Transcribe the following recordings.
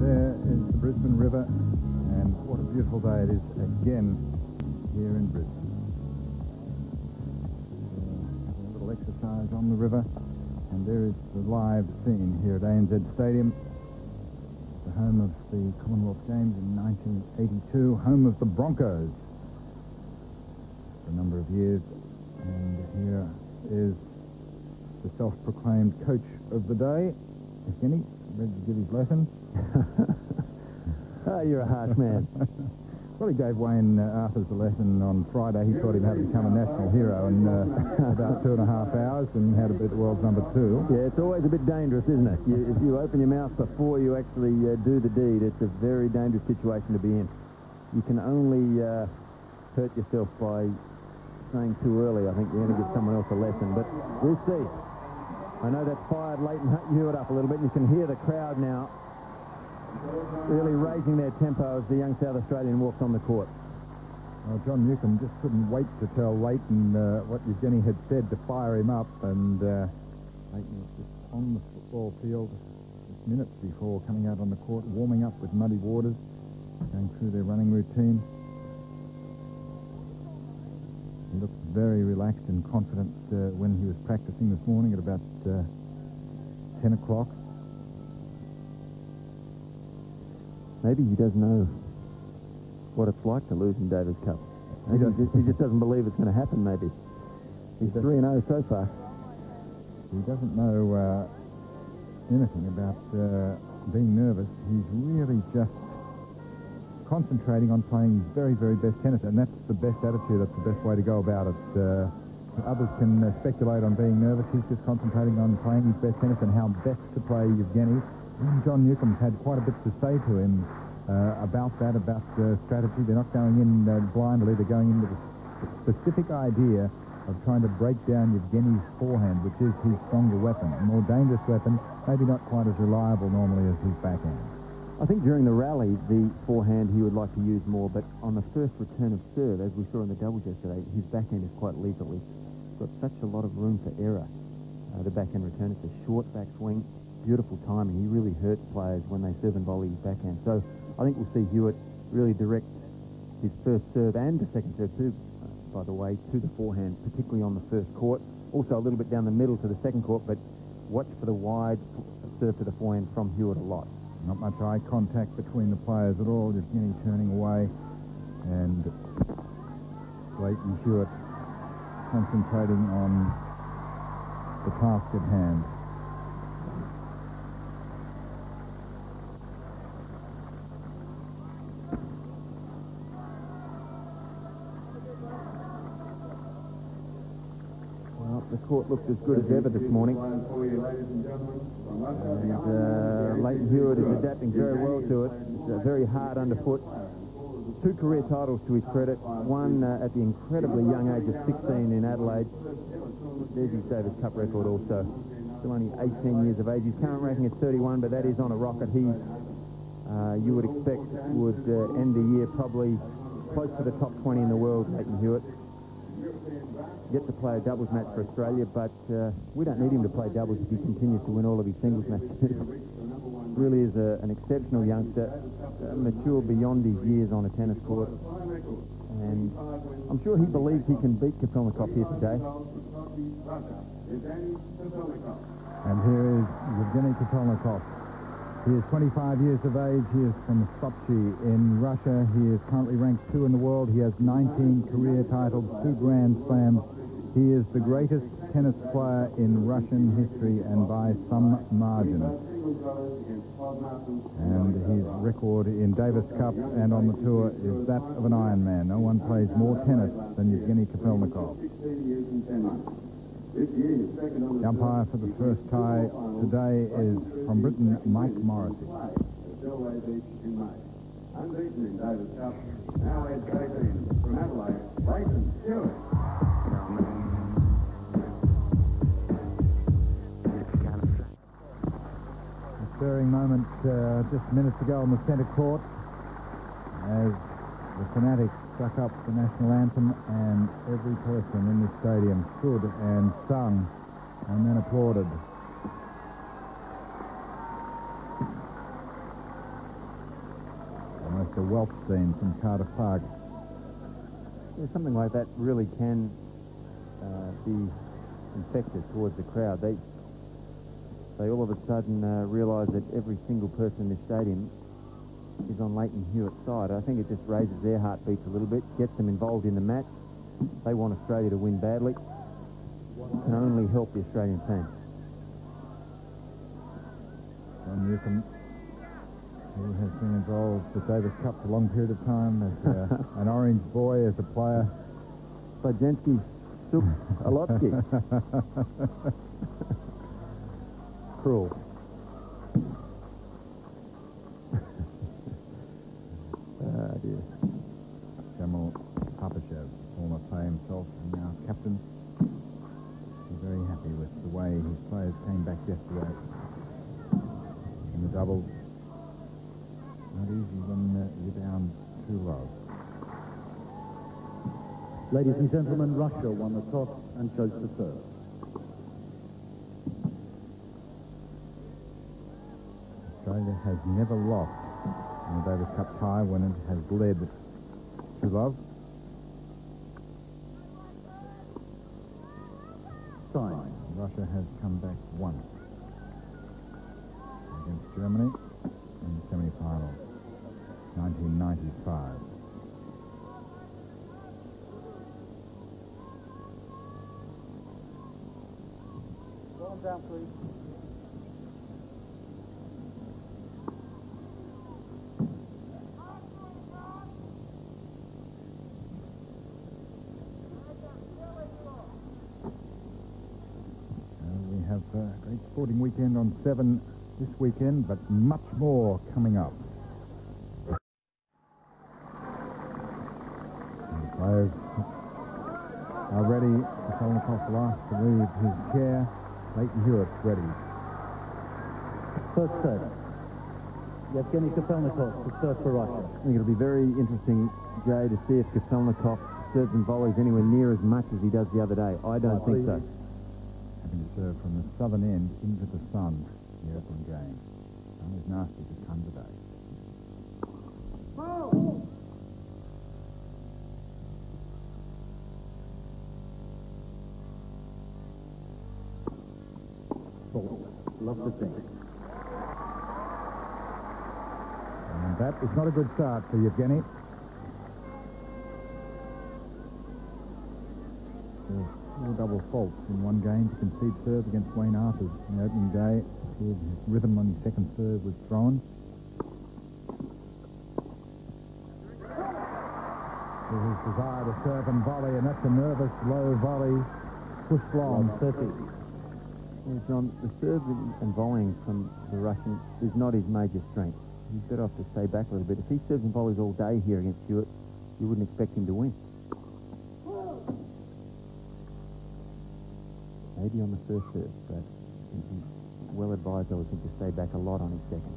There is the Brisbane River, and what a beautiful day it is again here in Brisbane. A little exercise on the river, and there is the live scene here at ANZ Stadium, the home of the Commonwealth Games in 1982, home of the Broncos for a number of years, and here is the self-proclaimed coach of the day, Evgeny, ready to give his lesson. Oh, you're a harsh man. well, he gave Wayne uh, Arthurs a lesson on Friday. He taught him how to become a national hero in uh, about two and a half hours and how to beat the world's number two. Yeah, it's always a bit dangerous, isn't it? You, if you open your mouth before you actually uh, do the deed, it's a very dangerous situation to be in. You can only uh, hurt yourself by saying too early. I think you're going to give someone else a lesson, but we'll see. I know that fired Lleyton Hewitt up a little bit, you can hear the crowd now really raising their tempo as the young South Australian walks on the court. Well, John Newcombe just couldn't wait to tell Lleyton uh, what Evgeny had said to fire him up, and uh, Lleyton was just on the football field minutes before coming out on the court, warming up with muddy waters, going through their running routine. He looked very relaxed and confident uh, when he was practicing this morning at about uh, 10 o'clock. Maybe he doesn't know what it's like to lose in Davis Cup. He, he, just, he, just, doesn't believe it's going to happen, maybe. He's 3-0 so far. He doesn't know uh, anything about uh, being nervous. He's really just concentrating on playing his very, very best tennis, and that's the best attitude. That's the best way to go about it. Uh, others can uh, speculate on being nervous. He's just concentrating on playing his best tennis and how best to play Evgeny. John Newcombe's had quite a bit to say to him uh, about that, about uh, strategy. They're not going in uh, blindly. They're going in with a specific idea of trying to break down Evgeny's forehand, which is his stronger weapon, a more dangerous weapon, maybe not quite as reliable normally as his backhand. I think during the rally, the forehand he would like to use more, but on the first return of serve, as we saw in the doubles yesterday, his backhand is quite lethal. He's got such a lot of room for error. Uh, the backhand return, it's a short backswing, beautiful timing. He really hurts players when they serve and volley his backhand. So I think we'll see Hewitt really direct his first serve and the second serve too, uh, by the way, to the forehand, particularly on the first court. Also a little bit down the middle to the second court, but watch for the wide serve to the forehand from Hewitt a lot. Not much eye contact between the players at all. Just Evgeny turning away and Lleyton Hewitt concentrating on the task at hand. The court looked as good as ever this morning. And uh, Lleyton Hewitt is adapting very well to it. It's uh, very hard underfoot. Two career titles to his credit. One uh, at the incredibly young age of 16 in Adelaide. There's his Davis Cup record also. Still only 18 years of age. His current ranking is 31, but that is on a rocket. He, uh, you would expect, would uh, end the year probably close to the top 20 in the world, Lleyton Hewitt get to play a doubles match for Australia, but uh, we don't need him to play doubles if he continues to win all of his singles matches. really is a, an exceptional youngster, uh, mature beyond his years on a tennis court. And I'm sure he believes he can beat Kafelnikov here today. And here is Evgeny Kafelnikov. He is 25 years of age. He is from Sochi in Russia. He is currently ranked two in the world. He has 19 career titles, two Grand Slams, he is the greatest tennis player in Russian history and by some margin. And his record in Davis Cup and on the tour is that of an Ironman. No one plays more tennis than Evgeny Kafelnikov. The umpire for the first tie today is from Britain, Mike Morrissey. Unbeaten in Davis Cup, now age 18 from Adelaide, Lleyton Hewitt. Stirring moment uh, just minutes ago on the centre court as the fanatics struck up the national anthem and every person in the stadium stood and sung and then applauded. Almost a wealth scene from Cardiff Park. Yeah, something like that really can uh, be infected towards the crowd. They they all of a sudden uh, realise that every single person in this stadium is on Lleyton Hewitt's side. I think it just raises their heartbeats a little bit, gets them involved in the match. They want Australia to win badly. Can only help the Australian team. John Newcombe, who has been involved with Davis Cup for a long period of time as uh, an orange boy, as a player. Bajensky, Suk, Alotsky. Cruel. ah, dear. Shamil Tarpishchev, former player himself and now captain. He's very happy with the way his players came back yesterday in the doubles. Not easy when uh, you're down too low. Ladies and gentlemen, Russia won the toss and chose to serve. Australia has never lost in the Davis Cup tie when it has led to love. Sign. Russia has come back once against Germany in the semi-final, 1995. down, please. Uh, we have a weekend on 7 this weekend, but much more coming up. And the players are ready. Kafelnikov last to leave his chair. Lleyton Hewitt's ready. First set. Yevgeny Kafelnikov to serve for Russia. I think it'll be very interesting, Jay, to see if Kafelnikov serves and volleys anywhere near as much as he does the other day. I don't think so. Having to serve from the southern end into the sun, the opening game. Not as nasty as it come today. Love to sing. And that is not a good start for Yevgeny. Faults in one game to concede serve against Wayne Arthurs in the opening day. His rhythm on his second serve was thrown. To his desire to serve and volley, and that's a nervous, low volley pushed long. 30. Well, John, the serving and volleying from the Russian is not his major strength. He's better off to stay back a little bit. If he serves and volleys all day here against Hewitt, you wouldn't expect him to win. Maybe on the first serve, but well advised, I would think, to stay back a lot on his second.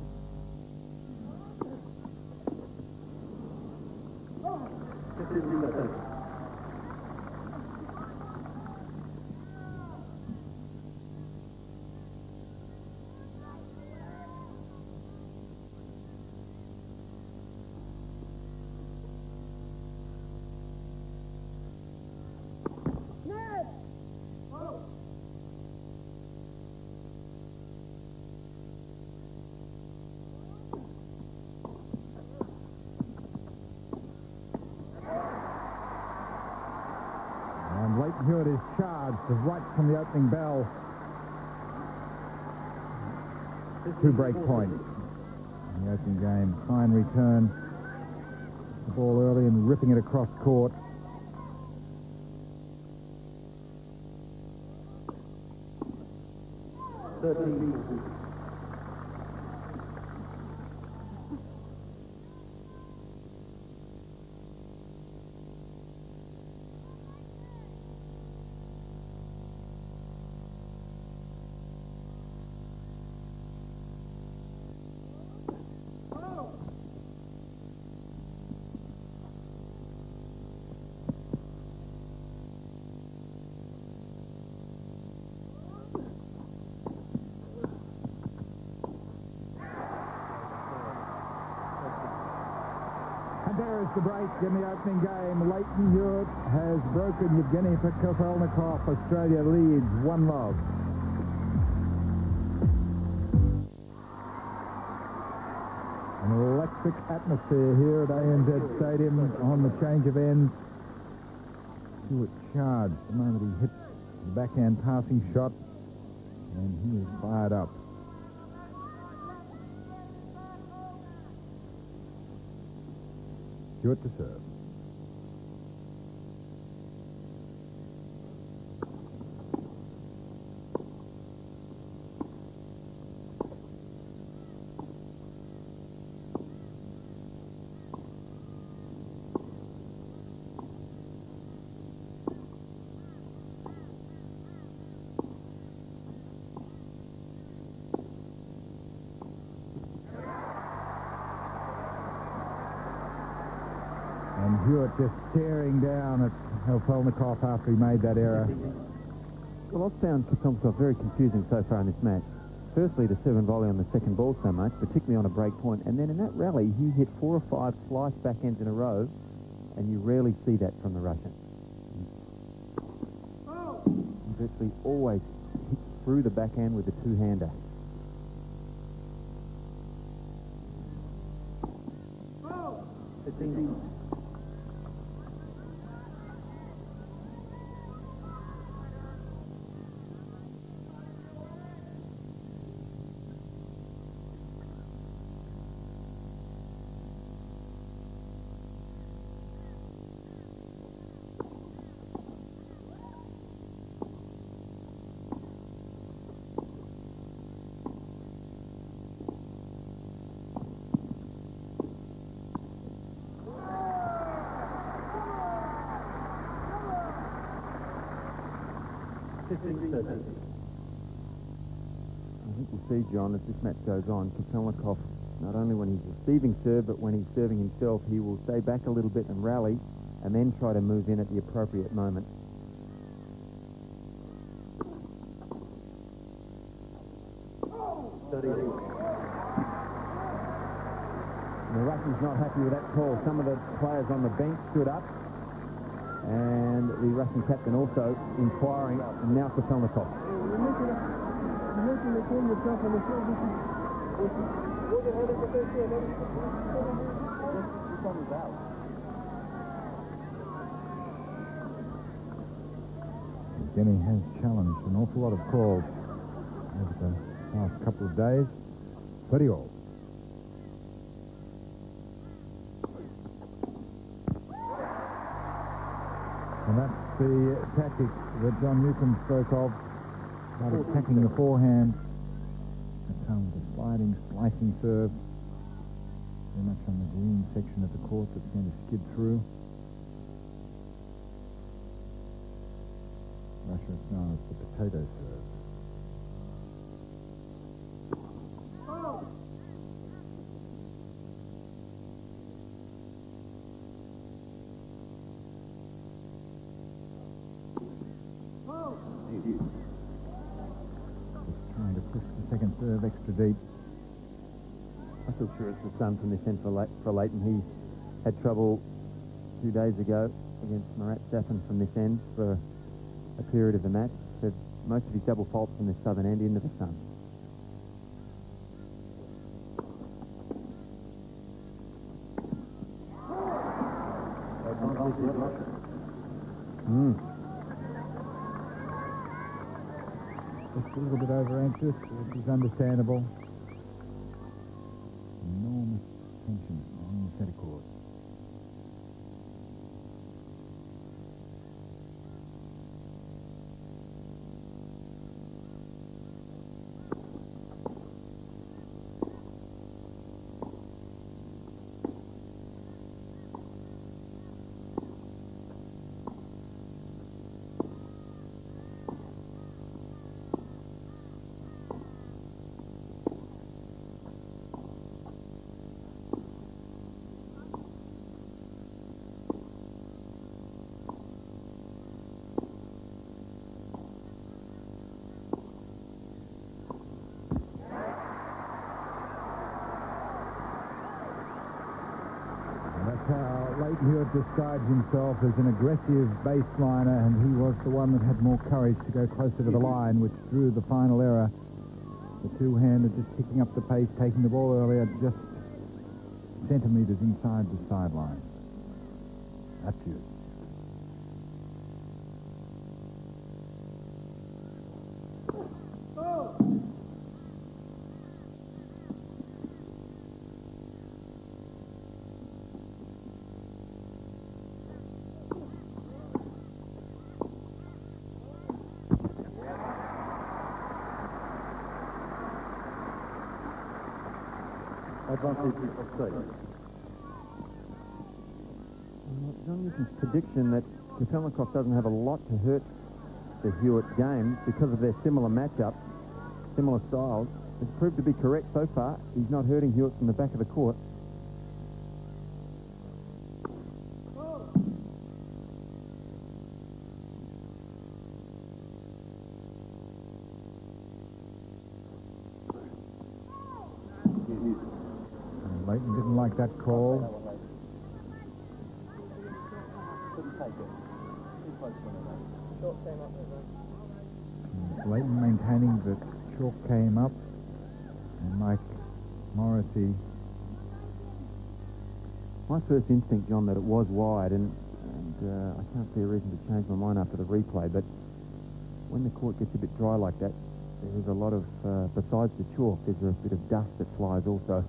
Lleyton Hewitt is charged right from the opening bell. Two break point in the opening game. Fine return. The ball early and ripping it across court. Thirteen. The break in the opening game. Lleyton Hewitt has broken Yevgeny Kafelnikov. Australia leads one love. An electric atmosphere here at ANZ Stadium on the change of ends. Hewitt charged the moment he hit the backhand passing shot, and he is fired up. To serve. And Hewitt just staring down at Kafelnikov after he made that error. Well, I've found Kafelnikov very confusing so far in this match. Firstly, the seven volley on the second ball so much, particularly on a break point, and then in that rally, he hit four or five slice backhands in a row, and you rarely see that from the Russian. He virtually always hits through the backhand with a two-hander. I think we'll see, John, as this match goes on, Kafelnikov, not only when he's receiving serve, but when he's serving himself, he will stay back a little bit and rally, and then try to move in at the appropriate moment. The Russians not happy with that call. Some of the players on the bench stood up, and the Russian captain also inquiring, now Kafelnikov. Jenny has challenged an awful lot of calls over the last couple of days. 30 all. And that's the tactic that John Newcombe spoke of, about attacking the forehand. That's how the sliding, slicing serve, very much on the green section of the court that's going to skid through. Russia is known as the potato serve. Extra deep. I feel sure it's the sun from this end for, Le- for Lleyton. He had trouble two days ago against Marat Safin from this end for a period of the match. Said most of his double faults from the southern end into the sun. Mm. Anxious, which is understandable. Lleyton Hewitt describes himself as an aggressive baseliner, and he was the one that had more courage to go closer to the line, which drew the final error. The two-hander just picking up the pace, taking the ball earlier, just centimetres inside the sideline. That's Hewitt. Doesn't have a lot to hurt the Hewitt game because of their similar matchup, similar styles, It's proved to be correct so far. He's not hurting Hewitt from the back of the court. Chalk came up, and Mike Morrissey My first instinct, John, that it was wide, and, and uh, I can't see a reason to change my mind after the replay, but when the court gets a bit dry like that, there's a lot of, uh, besides the chalk, there's a bit of dust that flies also.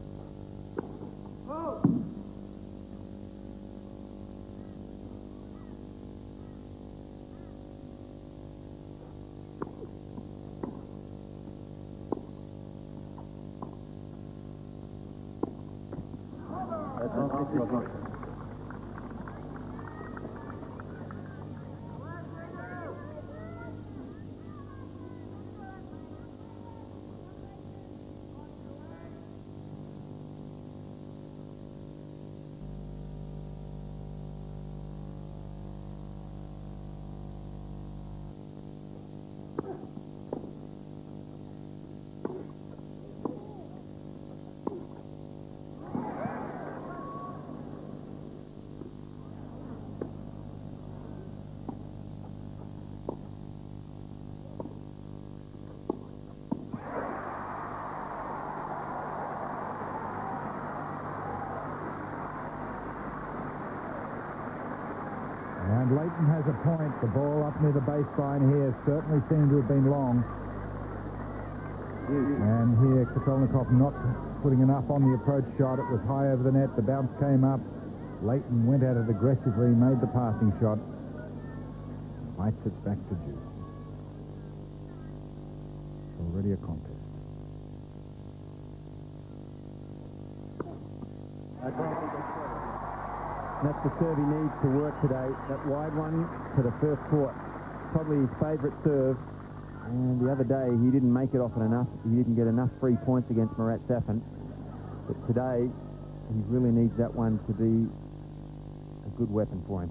Lleyton has a point. The ball up near the baseline here certainly seemed to have been long. And here, Kafelnikov not putting enough on the approach shot. It was high over the net. The bounce came up. Lleyton went at it aggressively, made the passing shot. Fights it back to deuce. Already a contest. That's the serve he needs to work today. That wide one to the first court. Probably his favourite serve. And the other day, he didn't make it often enough. He didn't get enough free points against Marat Safin. But today, he really needs that one to be a good weapon for him.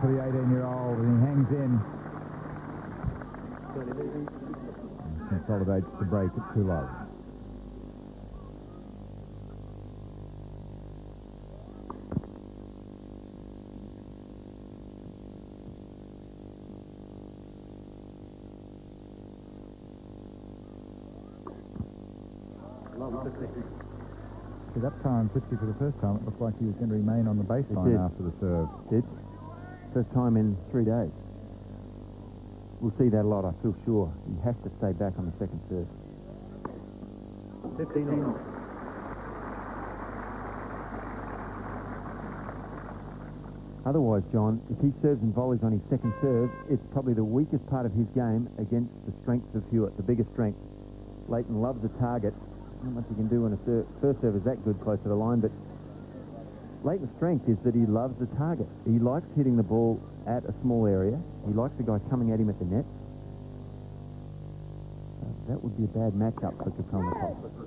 For the 18-year-old, and he hangs in. Consolidates the break at two low. Love 50. See, that time, 50 for the first time, it looked like he was going to remain on the baseline after the serve. Did. First time in three days. We'll see that a lot, I feel sure. He has to stay back on the second serve. 15 all. Otherwise, John, if he serves and volleys on his second serve, it's probably the weakest part of his game against the strengths of Hewitt, the biggest strength. Lleyton loves the target. Not much he can do when a ser- first serve is that good close to the line, but Lleyton's strength is that he loves the target. He likes hitting the ball at a small area. He likes the guy coming at him at the net. Uh, that would be a bad matchup for Kafelnikov.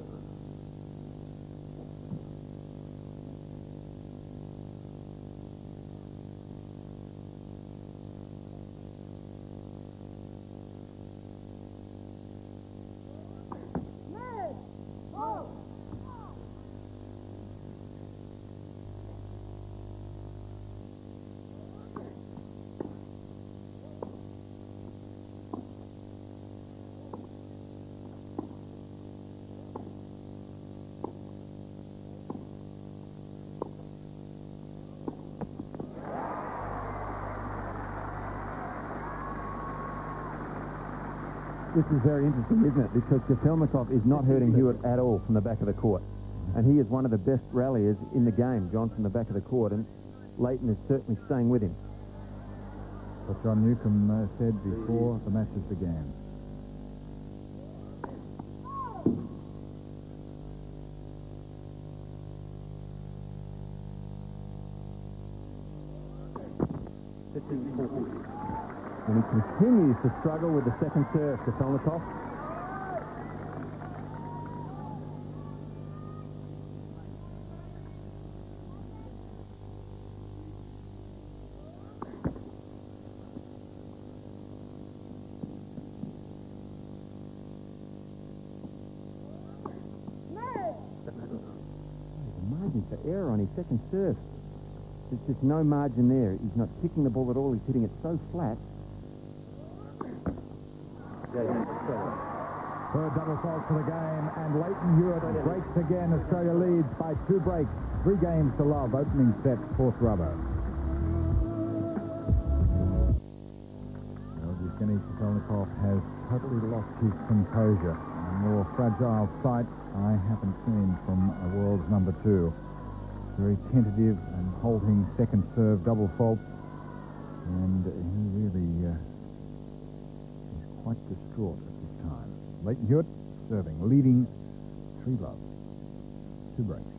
This is very interesting, isn't it? Because Kafelnikov is not hurting Hewitt at all from the back of the court. And he is one of the best ralliers in the game, John, from the back of the court. And Lleyton is certainly staying with him. What John Newcombe uh, said before the matches began. Continues to struggle with the second serve, Kafelnikov. margin for error on his second serve. There's just no margin there. He's not kicking the ball at all. He's hitting it so flat. Third double fault for the game, and Lleyton Hewitt breaks again. Australia leads by two breaks. Three games to love. Opening set, fourth rubber. Evgeny Kafelnikov has totally lost his composure. A more fragile sight I haven't seen from a world's number two. Very tentative and halting second serve double fault. And he really uh, quite distraught at this time. Lleyton Hewitt serving, leading three love. Two breaks.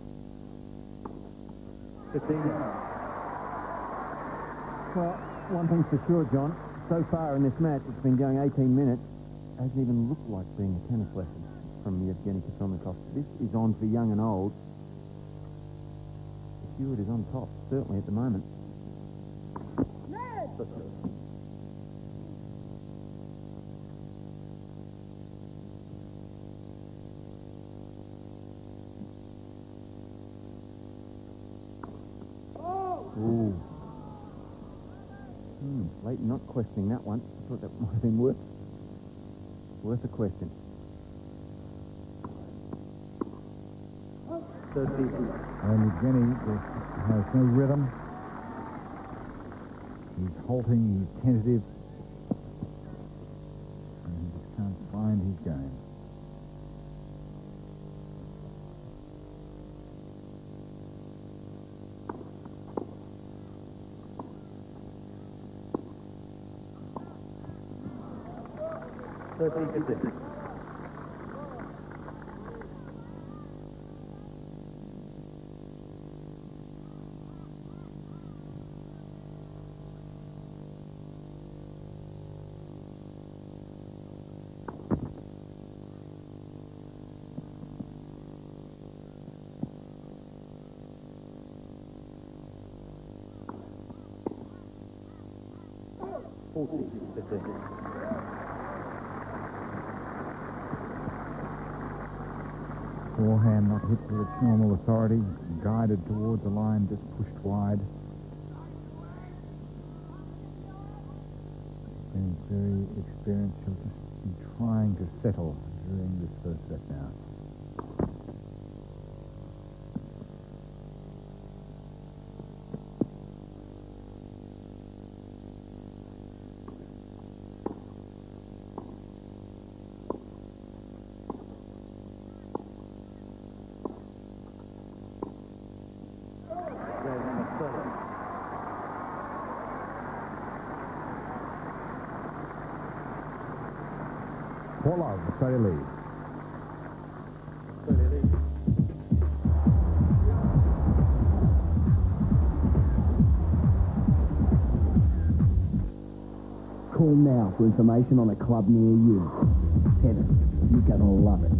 15. Well, one thing's for sure, John. So far in this match, it's been going 18 minutes. It Hasn't even looked like being a tennis lesson from Yevgeny Kafelnikov. This is on for young and old. Hewitt is on top, certainly at the moment. Ooh. Questioning that one. I thought that might have been worth, worth a question. 13. And just has no rhythm. He's halting, he's tentative. Thirteen fifteen. Fourteen fifteen. Forehand not hit with its normal authority. Guided towards the line, just pushed wide. Been very experienced. He'll just be trying to settle during this first set now. Four love, Australia lead. Call now for information on a club near you. Tennis, you're going to love it.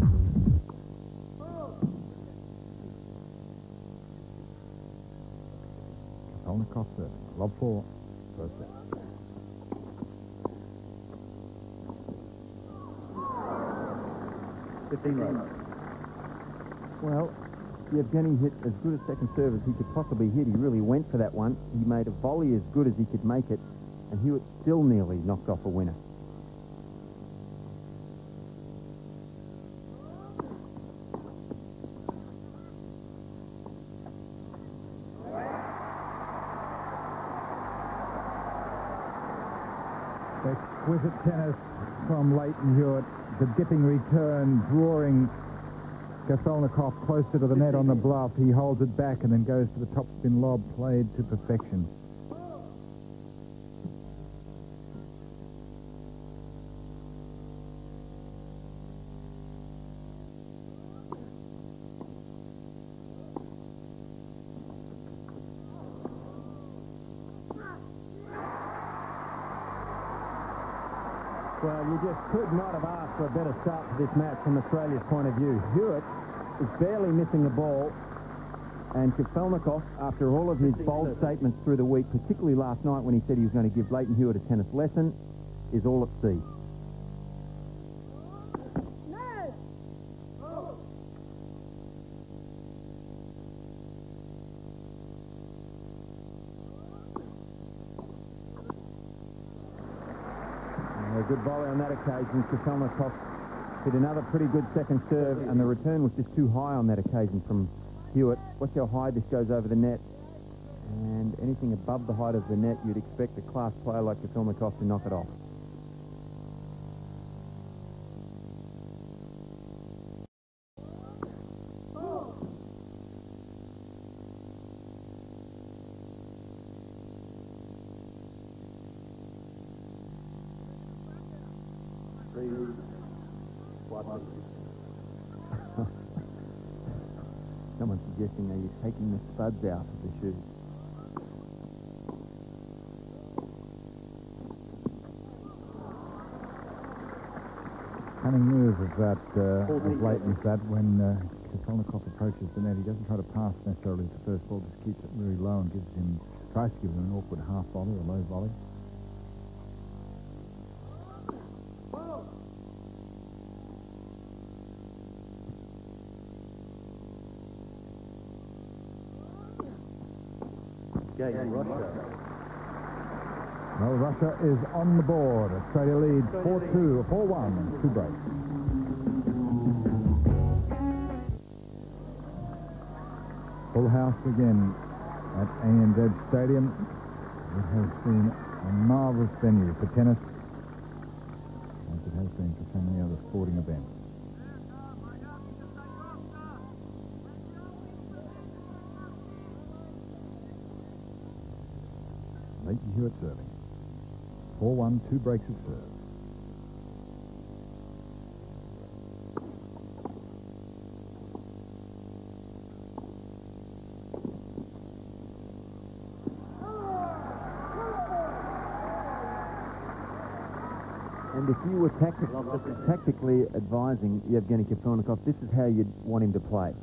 Kafelnikov serving. Love four. Fifteen love. Well, Yevgeny hit as good a second serve as he could possibly hit. He really went for that one. He made a volley as good as he could make it, and Hewitt still nearly knocked off a winner. The dipping return, drawing Kafelnikov closer to the net on the bluff. He holds it back and then goes to the top spin lob, played to perfection. Well, you just could not have asked for a better start to this match from Australia's point of view. Hewitt is barely missing the ball, and Kafelnikov, after all of his bold statements through the week, particularly last night when he said he was going to give Lleyton Hewitt a tennis lesson, is all at sea. That occasion. Kafelnikov hit another pretty good second serve, and the return was just too high on that occasion from Hewitt. Watch how high this goes over the net. And anything above the height of the net, you'd expect a class player like Kafelnikov to knock it off. Taking the spuds out of the shoes. Cunning move of that, uh, of Lleyton's that when uh, Kafelnikov approaches the net, he doesn't try to pass necessarily the first ball, just keeps it very low and gives him, tries to give him an awkward half volley or low volley. Well, Russia is on the board. Australia leads 4-2, 4-1, and two breaks. Full house again at ANZ Stadium. It has been a marvellous venue for tennis, 4-1, two breaks of serve. And if you were tactic tactically advising Yevgeny Kafelnikov, this is how you'd want him to play.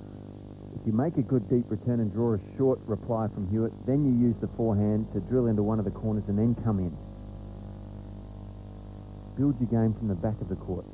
If you make a good deep return and draw a short reply from Hewitt, then you use the forehand to drill into one of the corners and then come in. Build your game from the back of the court.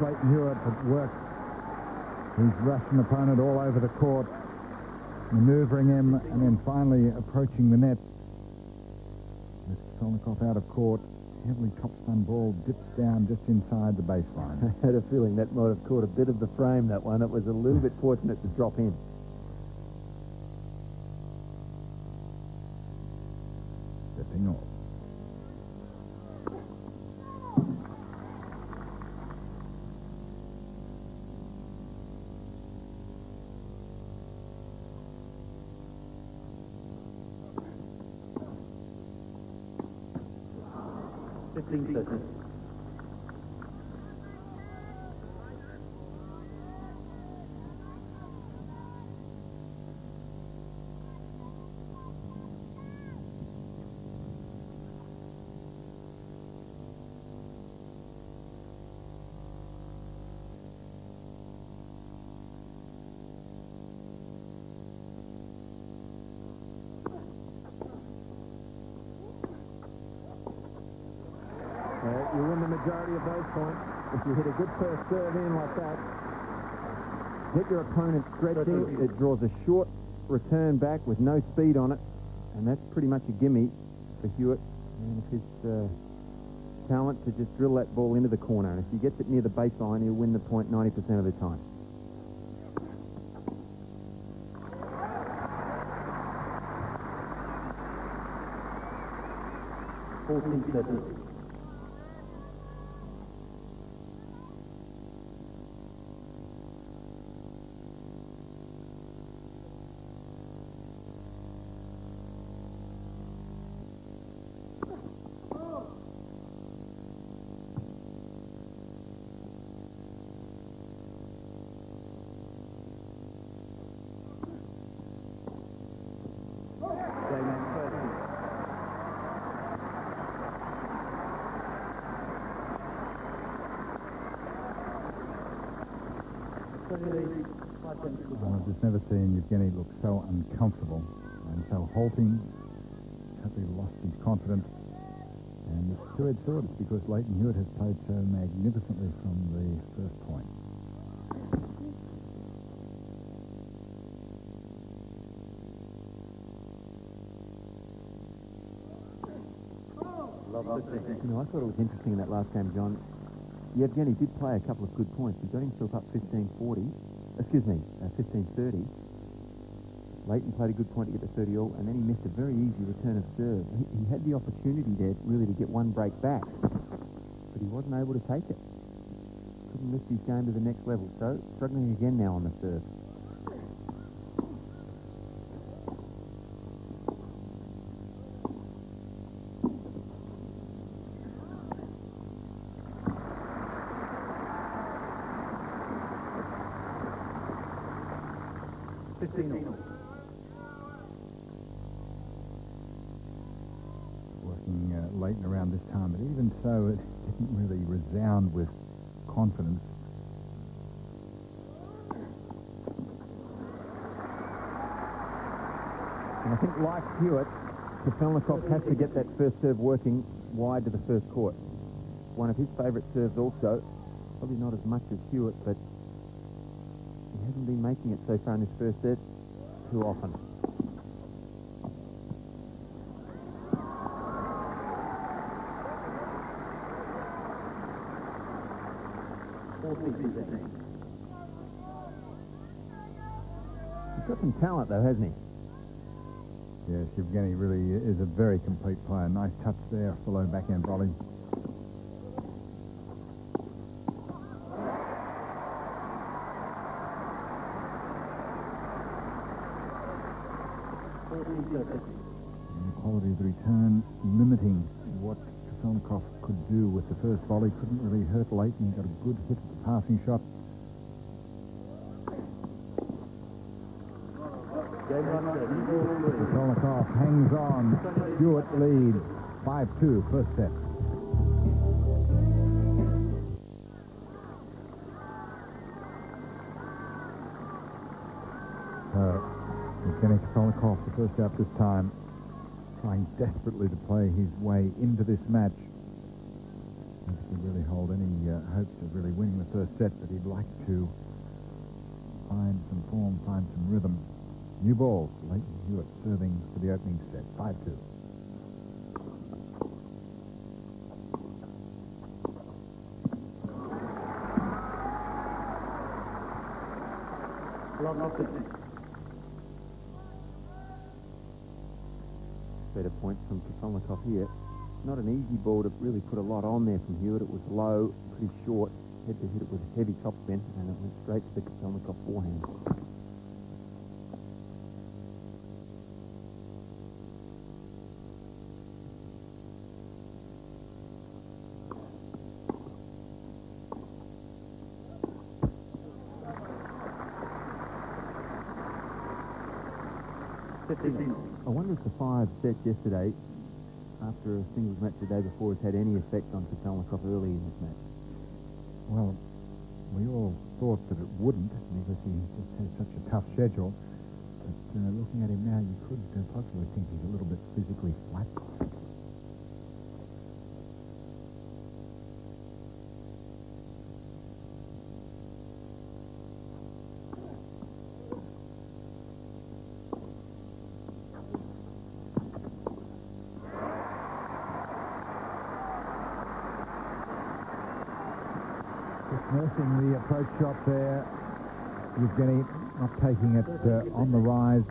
Lleyton Hewitt that works his Russian opponent all over the court, maneuvering him and then finally approaching the net. With Solnikov out of court, heavily topspun ball dips down just inside the baseline. I had a feeling that might have caught a bit of the frame, that one. It was a little bit fortunate to drop in. Stepping off. Fifteen seconds. Majority of those points. If you hit a good first serve in like that, get your opponent stretching. It draws a short return back with no speed on it, and that's pretty much a gimme for Hewitt and if his uh, talent to just drill that ball into the corner. And if he gets it near the baseline, he'll win the point 90% of the time. Fourteen seconds. I've just never seen Evgeny look so uncomfortable and so halting. Totally lost his confidence. And it's two-edged sword because Lleyton Hewitt has played so magnificently from the first point. You know, I thought it was interesting in that last game, John. Evgeny did play a couple of good points. He got himself up 15-40. Excuse me, uh, 15-30. Lleyton played a good point to get the 30 all, and then he missed a very easy return of serve. He, he had the opportunity there really to get one break back, but he wasn't able to take it. Couldn't lift his game to the next level, so struggling again now on the serve. Like Hewitt, Kafelnikov has to get that first serve working wide to the first court. One of his favourite serves also. Probably not as much as Hewitt, but he hasn't been making it so far in his first set too often. He's got some talent, though, hasn't he? Yes, Evgeny really is a very complete player. Nice touch there for low backhand volley. And the quality of the return limiting what Kafelnikov could do with the first volley. Couldn't really hurt Lleyton. He got a good hit at the passing shot. Game one seven. Ball three. Kafelnikov hangs on. Hewitt leads 5-2 first set. So, Evgeny off the first out this time, trying desperately to play his way into this match. Doesn't really hold any uh, hopes of really winning the first set, but he'd like to find some form, find some rhythm. New ball, Lleyton Hewitt serving for the opening set, 5-2. Love fifteen. Better points from Kafelnikov here. Not an easy ball to really put a lot on there from Hewitt. It was low, pretty short. Had to hit it with a heavy topspin, and it went straight to the Kafelnikov forehand. The five set yesterday, after a singles match the day before, has had any effect on Kafelnikov early in this match. Well, we all thought that it wouldn't because he just has such a tough schedule. But uh, looking at him now, you could uh, possibly think he's a little bit physically flat. Shot there. Evgeny not taking it uh, on the rise.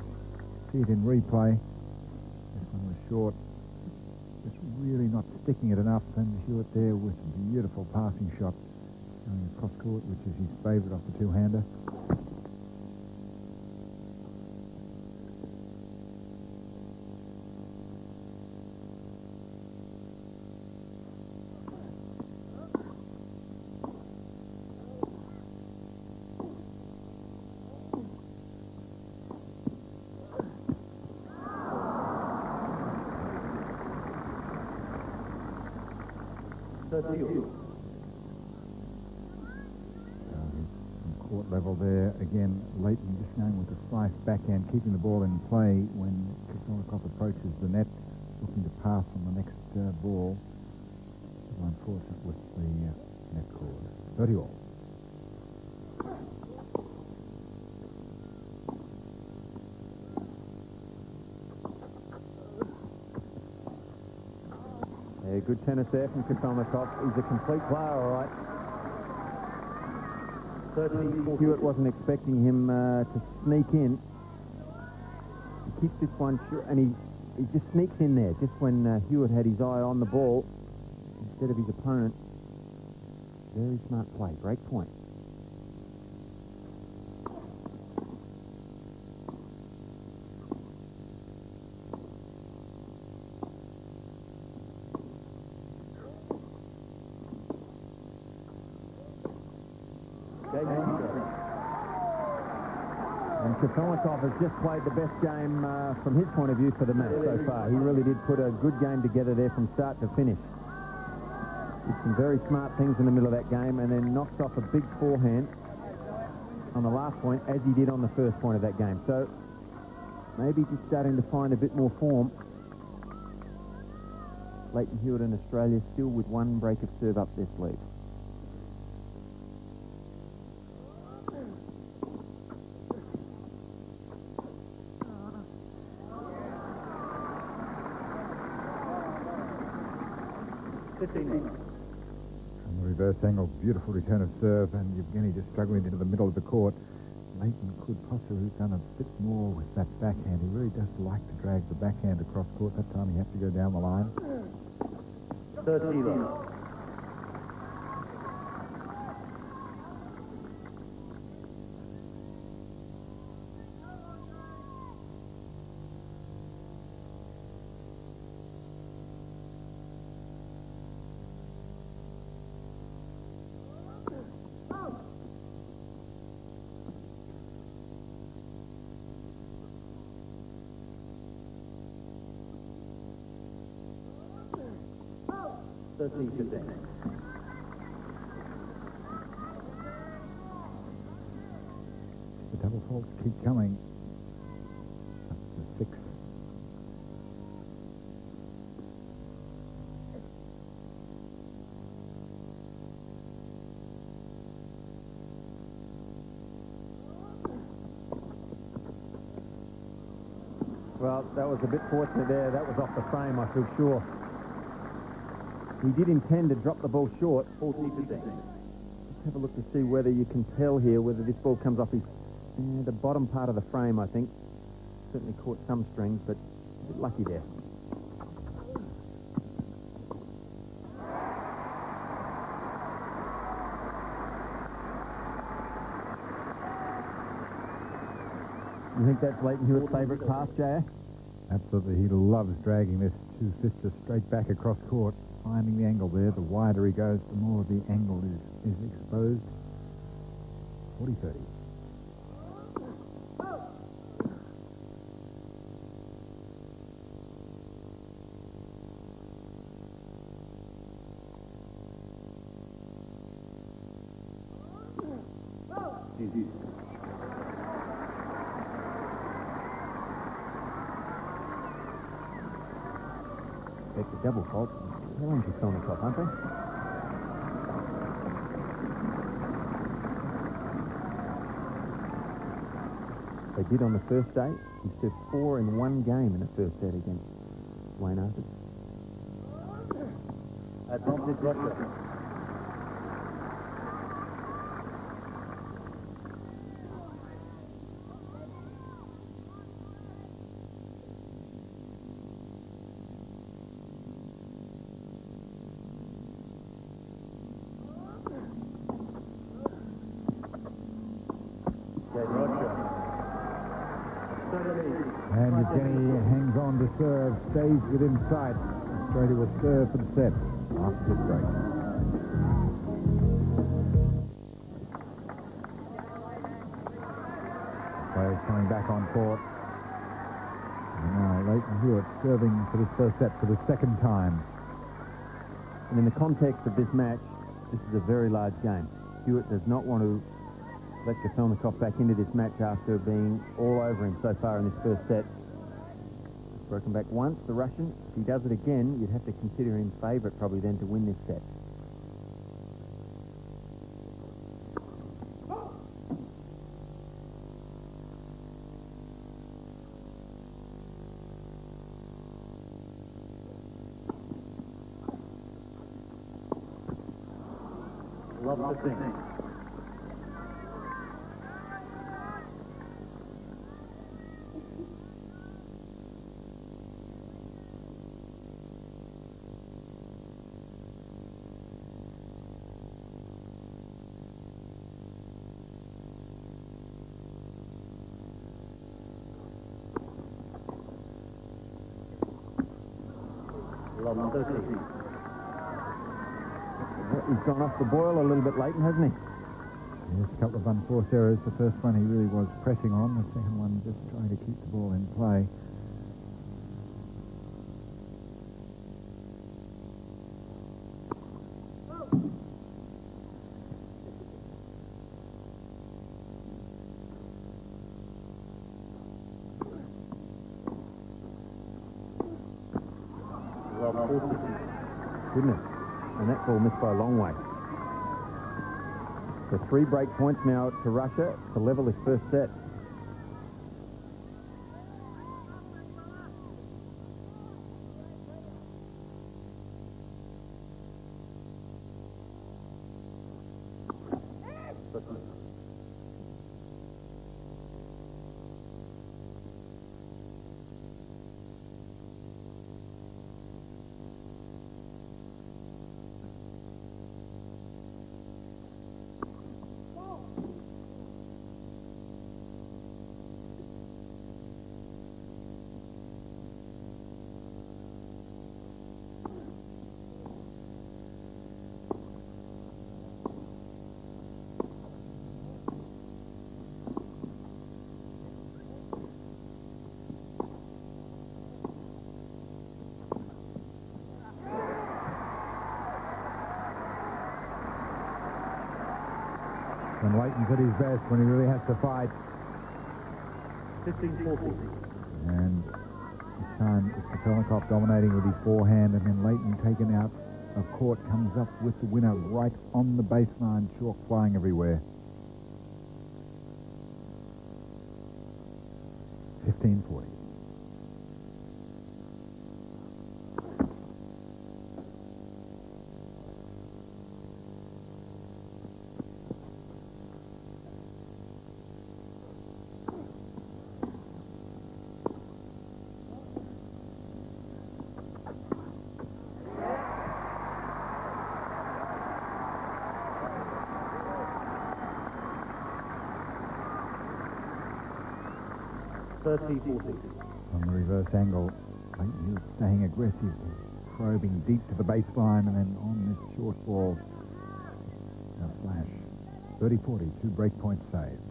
See it in replay. This one was short. Just really not sticking it enough. And Hewitt there with a beautiful passing shot going across court, which is his favourite off the two-hander. court level there. Again, Lleyton just going with a slice backhand, keeping the ball in play when Kafelnikov approaches the net, looking to pass on the next uh, ball. Unfortunate with the uh, net cord. 30 all. Yeah, good tennis there from Kafelnikov. He's a complete player, all right. Hewitt wasn't expecting him uh, to sneak in. He keeps this one and he, he just sneaks in there, just when uh, Hewitt had his eye on the ball instead of his opponent. Very smart play. Great point. And has just played the best game uh, from his point of view for the match so far. He really did put a good game together there from start to finish. Did some very smart things in the middle of that game and then knocked off a big forehand on the last point as he did on the first point of that game. So maybe just starting to find a bit more form. Lleyton Hewitt in Australia still with one break of serve up their sleeve. Beautiful return of serve, and Evgeny just struggling into the middle of the court. Lleyton could possibly have done a bit more with that backhand. He really does like to drag the backhand across court. That time he had to go down the line. 30 love. Thirteen fifteen. The double faults keep coming. Up to six. Well, that was a bit fortunate there. That was off the frame, I feel sure. He did intend to drop the ball short. 40 15. Let's have a look to see whether you can tell here whether this ball comes off his eh, the bottom part of the frame, I think. Certainly caught some strings, but a bit lucky there. You think that's Lleyton Hewitt's favourite pass, Jay? Absolutely, he loves dragging this two-fister straight back across court, finding the angle there. The wider he goes, the more the angle is, is exposed. 40-30. Take the double fault. Kafelnikov, aren't they? They did on the first day. He served four in one game in the first set against Wayne Arthur. Advantage Russia. Stays within sight. Australia will serve the set after this break. Players coming back on court. And now Lleyton Hewitt serving for this first set for the second time. And in the context of this match, this is a very large game. Hewitt does not want to let Kafelnikov back into this match after being all over him so far in this first set. Broken back once, the Russian. If he does it again, you'd have to consider him favourite probably then to win this set. Love 15. Love 13. He's gone off the boil a little bit late, hasn't he? Yes, a couple of unforced errors. The first one he really was pressing on. The second one just trying to keep the ball in play. By a long way. So three break points now to Russia to level this first set. When Lleyton's at his best, when he really has to fight. 15 14. And this time it's Kafelnikov dominating with his forehand, and then Lleyton taken out of court comes up with the winner right on the baseline, chalk flying everywhere. 15-40. Thirty 14. On the reverse angle, Lleyton is staying aggressive, probing deep to the baseline, and then on this short ball, a flash. 30-40, two break points saved.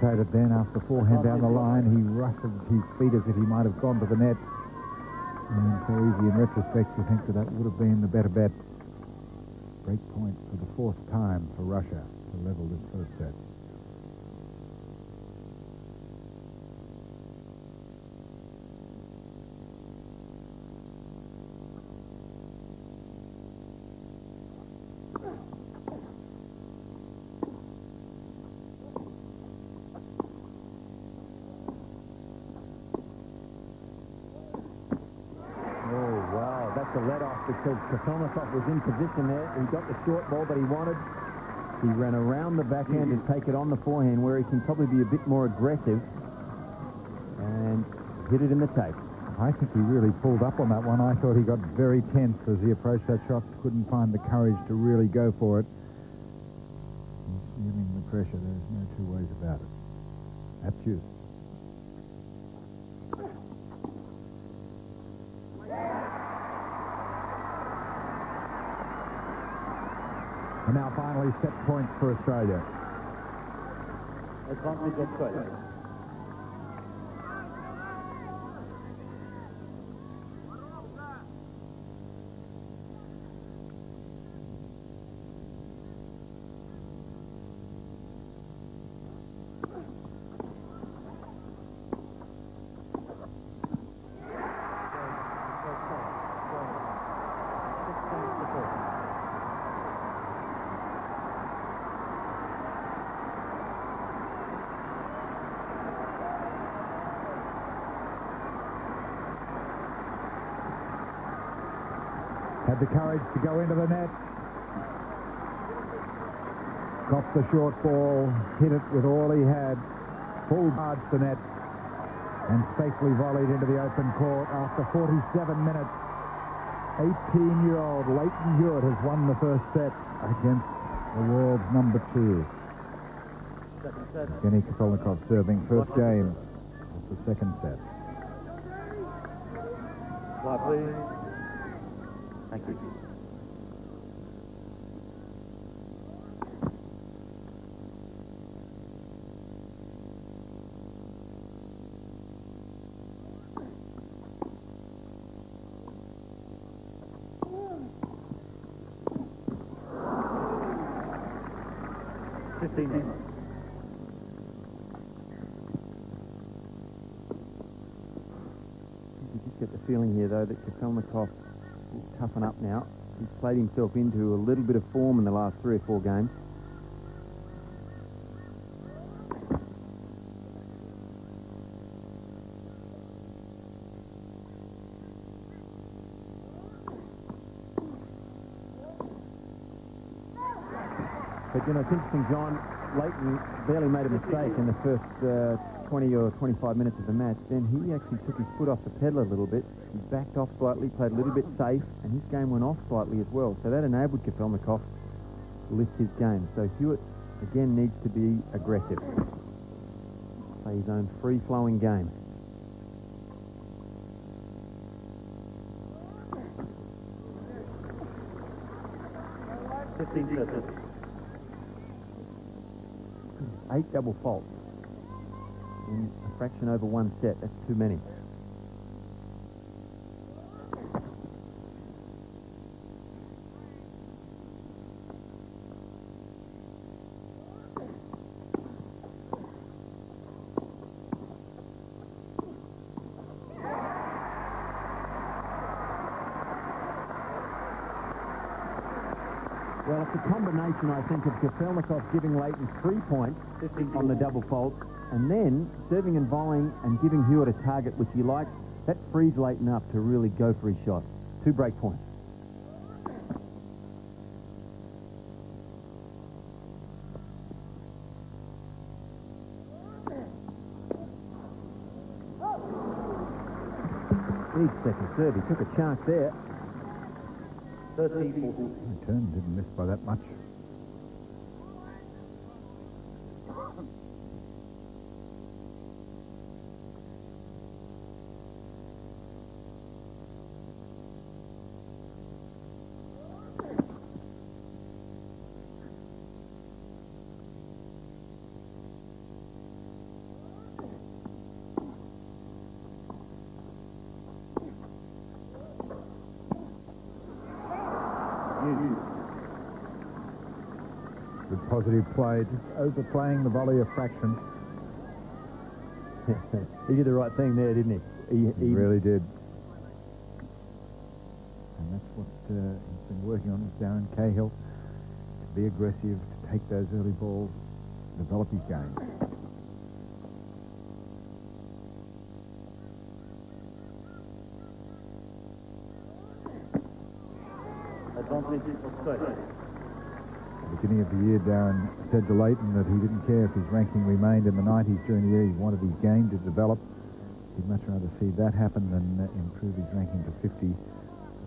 Hesitated then after forehand down the line. He rushed his feet as if he might have gone to the net. And so easy in retrospect to think that that would have been the better bet. Break point for the fourth time for Russia to level this first set. Because Kafelnikov was in position there. He got the short ball that he wanted. He ran around the backhand and take it on the forehand where he can probably be a bit more aggressive and hit it in the tape. I think he really pulled up on that one. I thought he got very tense as he approached that shot. Couldn't find the courage to really go for it. He's feeling the pressure. There's no two ways about it. That's you. And now finally set points for Australia. Australia. Had the courage to go into the net. Got the short ball, hit it with all he had, pulled hard the net, and safely volleyed into the open court after 47 minutes. 18-year-old Lleyton Hewitt has won the first set against the world's number two. Evgeny Kafelnikov serving first game of the second set. Slide, please. Thank you. Though, that Kafelnikov will toughen up now. He's played himself into a little bit of form in the last three or four games. But, you know, it's interesting, John. Lleyton barely made a mistake in the first uh, 20 or 25 minutes of the match. Then he actually took his foot off the pedal a little bit. He backed off slightly, played a little bit safe, and his game went off slightly as well. So that enabled Kafelnikov to lift his game. So Hewitt, again, needs to be aggressive. Play his own free-flowing game. Fifteen seconds. Eight double faults in a fraction over one set. That's too many. Combination, I think, of Kafelnikov giving Lleyton three points on the double fault, and then serving and volleying and giving Hewitt a target which he likes. That frees Lleyton up to really go for his shot. Two break points. Big second serve. He took a chance there. Thirteen forty. Turn didn't miss by that much. Positive play, just overplaying the volley a fraction. he did the right thing there, didn't he? He, He really did. And that's what uh, he's been working on with Darren Cahill. To be aggressive, to take those early balls, develop his game. Advantage Australia. At the beginning of the year, Darren said to Lleyton that he didn't care if his ranking remained in the 90s during the year. He wanted his game to develop. He'd much rather see that happen than uh, improve his ranking to 50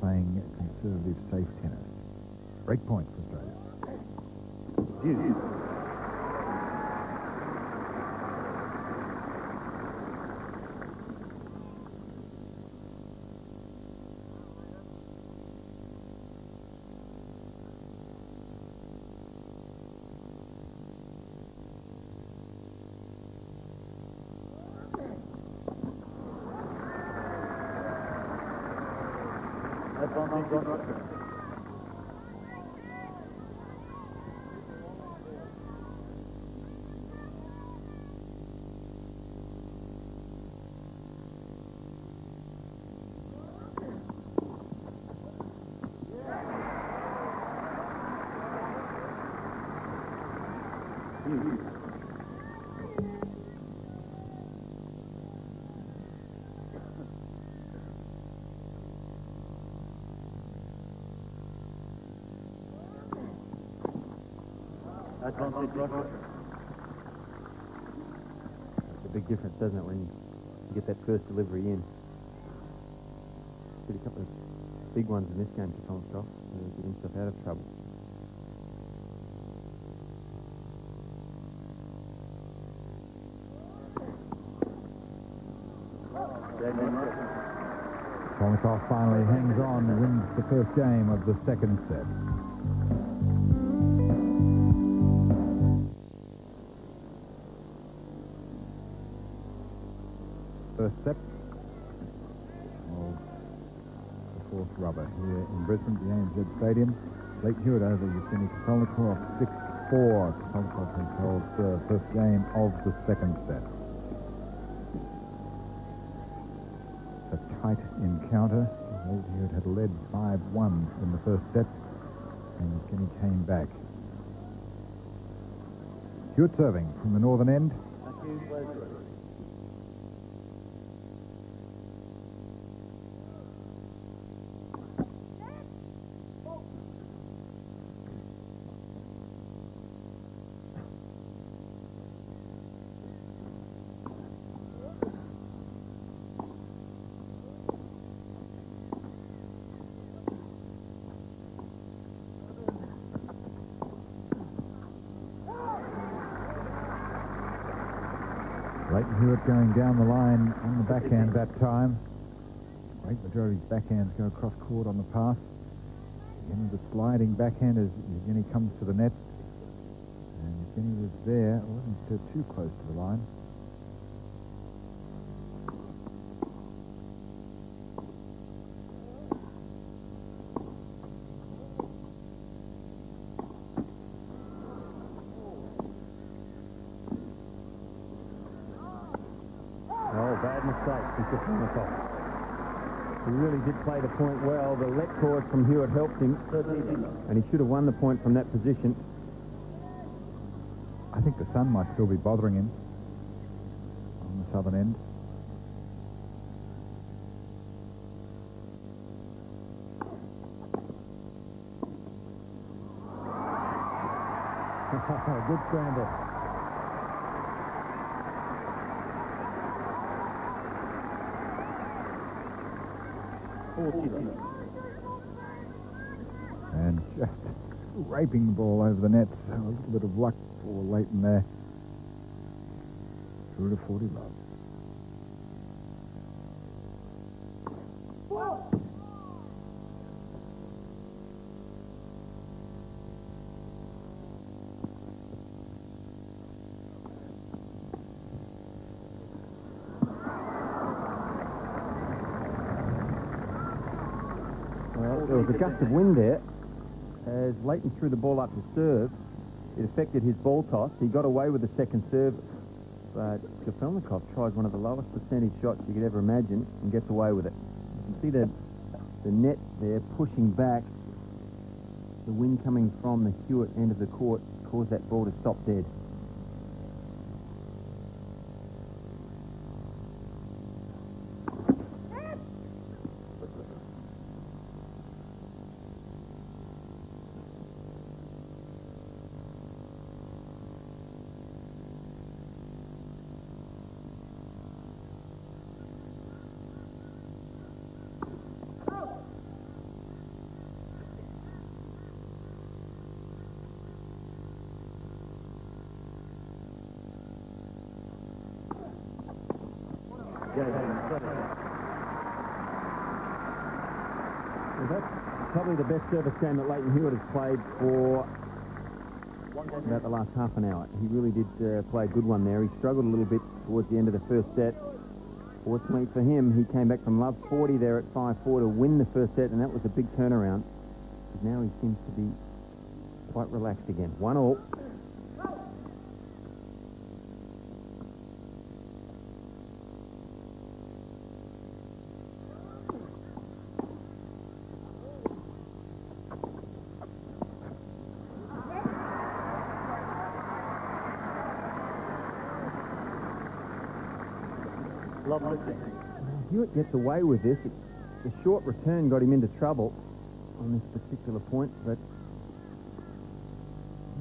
playing conservative, safe tennis. Break point for Australia. Advantage Russia. It's a big difference, doesn't it, when you get that first delivery in. Did a couple of big ones in this game to Comstock, uh, get himself out of trouble. Kafelnikov finally hangs on and wins the first game of the second set. Stadium. Blake Hewitt over Evgeny Kafelnikov, 6-4. Kafelnikov has held the first game of the second set. a tight encounter. Hewitt had led 5-1 in the first set, and Kenny came back. Hewitt serving from the northern end. Down the line on the backhand that time. Great majority of backhands go across court on the pass. Again, the sliding backhand as Evgeny comes to the net. And Evgeny was there, wasn't too close to the line. He really did play the point well. The let cord from Hewitt helped him, and he should have won the point from that position. I think the sun might still be bothering him on the southern end. Good scramble. And just raping the ball over the net. So a little bit of luck for Lleyton there. Through to 40 love. Gust of wind there. as Lleyton threw the ball up to serve, it affected his ball toss. He got away with the second serve, but Kafelnikov tries one of the lowest percentage shots you could ever imagine and gets away with it. You can see the, the net there pushing back. The wind coming from the Hewitt end of the court caused that ball to stop dead. Probably the best service game that Lleyton Hewitt has played for about the last half an hour. He really did uh, play a good one there. He struggled a little bit towards the end of the first set. Fortunately for him, he came back from love 40 there at 5-4 to win the first set, and that was a big turnaround. But now he seems to be quite relaxed again. One all. Love. Hewitt gets away with this. The short return got him into trouble on this particular point, but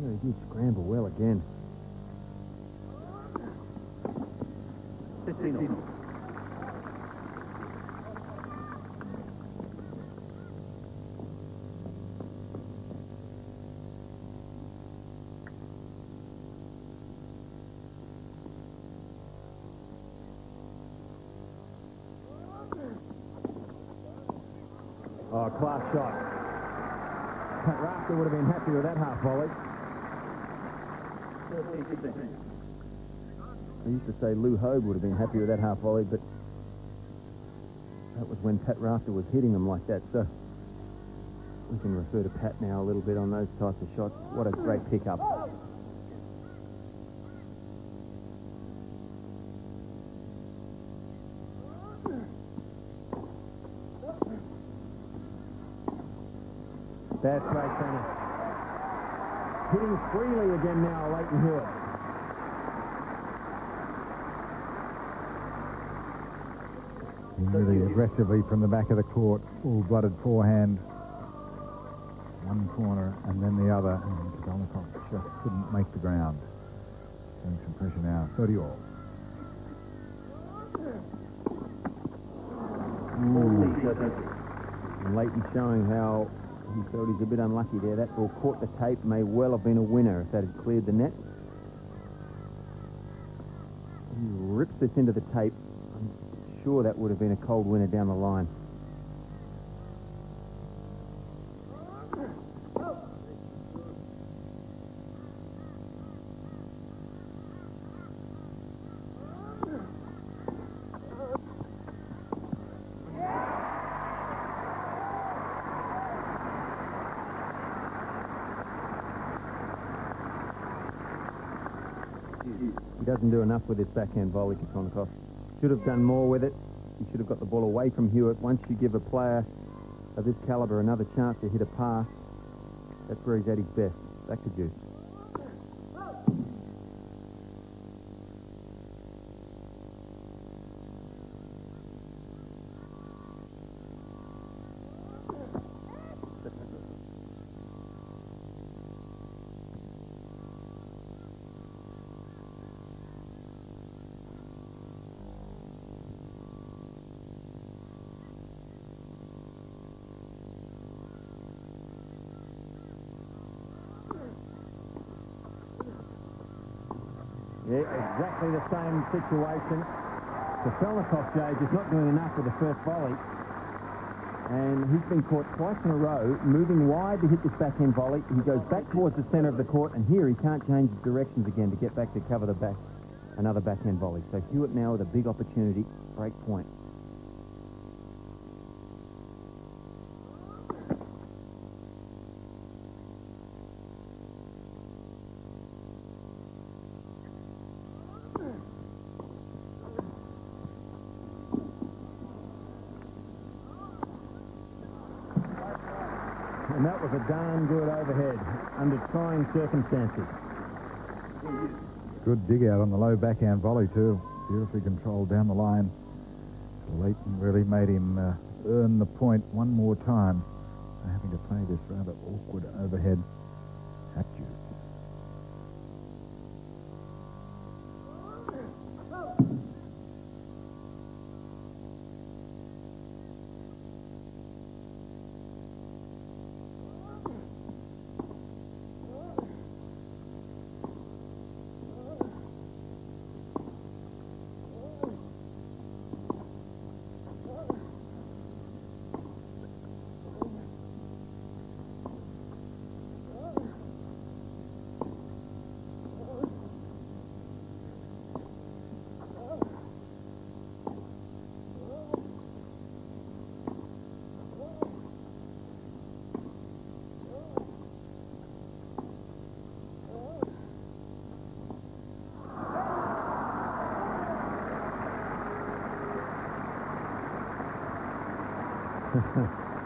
yeah, he did scramble well again. 15 volley. I used to say Lew Hoad would have been happy with that half volley, but that was when Pat Rafter was hitting them like that. So we can refer to Pat now a little bit on those types of shots. What a great pickup. That's great tennis. Hitting freely again now, Lleyton Hewitt. Aggressively from the back of the court, full-blooded forehand. One corner and then the other, and Kafelnikov just couldn't make the ground. Showing some pressure now, 30 all. Lleyton showing how he felt he's a bit unlucky there. That ball caught the tape, may well have been a winner if that had cleared the net. He rips this into the tape. Sure that would have been a cold winner down the line. He doesn't do enough with his backhand volley, Kafelnikov. Should have done more with it. He should have got the ball away from Hewitt. Once you give a player of this caliber another chance to hit a pass, that's where he's at his best. Back to deuce. Exactly the same situation. Kafelnikov, Jay, just not doing enough with the first volley. And he's been caught twice in a row, moving wide to hit this backhand volley. He goes back towards the centre of the court, and here he can't change his directions again to get back to cover the back, another backhand volley. So Hewitt now with a big opportunity, break point. Under trying circumstances. Good dig out on the low backhand volley too. Beautifully controlled down the line. Lleyton really made him uh, earn the point one more time having to play this rather awkward overhead at you.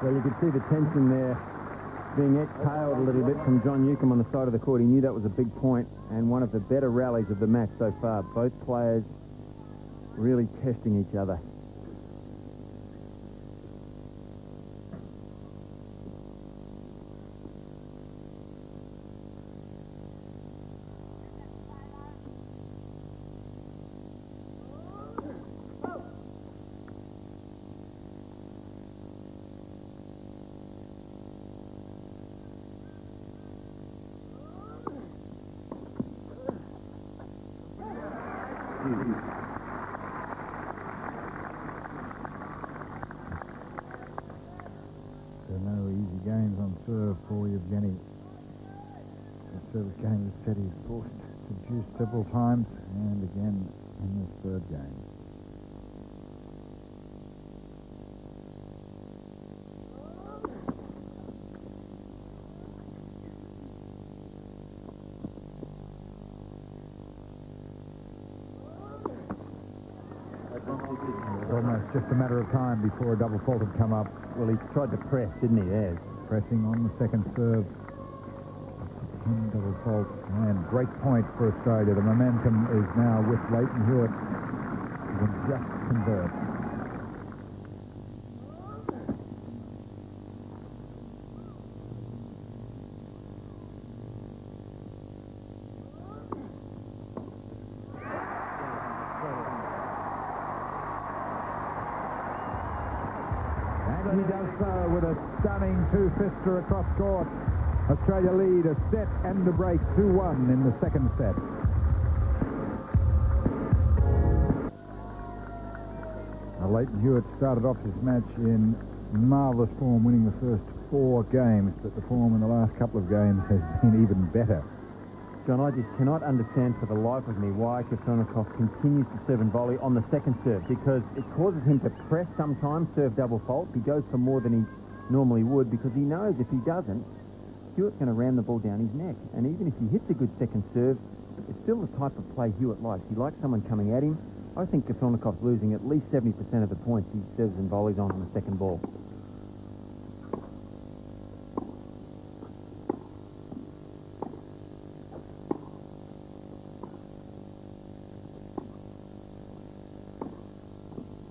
Well, you could see the tension there being exhaled a little bit from John Newcombe on the side of the court. He knew that was a big point and one of the better rallies of the match so far. Both players really testing each other. Several times and again in this third game. It was almost just a matter of time before a double fault had come up. Well, he tried to press, didn't he? There. Pressing on the second serve. Ten double fault. And great point for Australia. The momentum is now with Lleyton Hewitt. He can just convert. And he does so with a stunning two-fister across court. Australia lead a set and a break 2-1 in the second set. Now, Lleyton Hewitt started off this match in marvellous form, winning the first four games, but the form in the last couple of games has been even better. John, I just cannot understand for the life of me why Kafelnikov continues to serve and volley on the second serve because it causes him to press sometimes, serve double fault. He goes for more than he normally would because he knows if he doesn't, Hewitt's going to ram the ball down his neck. And even if he hits a good second serve, it's still the type of play Hewitt likes. He likes someone coming at him. I think Kafelnikov's losing at least 70% of the points he serves and volleys on on the second ball.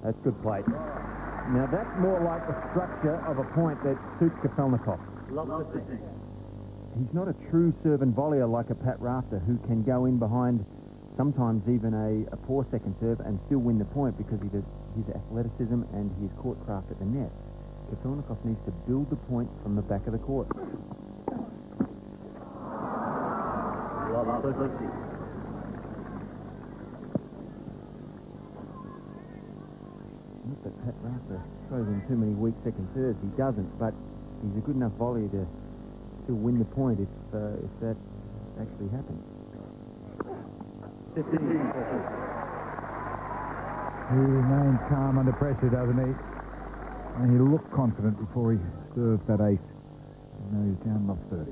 That's good play. Now that's more like the structure of a point that suits Kafelnikov. He's not a true serve and volleyer like a Pat Rafter who can go in behind sometimes even a, a poor second serve and still win the point because of his, his athleticism and his court craft at the net. Kafelnikov needs to build the point from the back of the court. Not that Pat Rafter throws in too many weak second serves. He doesn't, but he's a good enough volleyer to still win the point if, uh, if that actually happens. He remains calm under pressure, doesn't he? And he looked confident before he served that ace. Now he's down lost 30.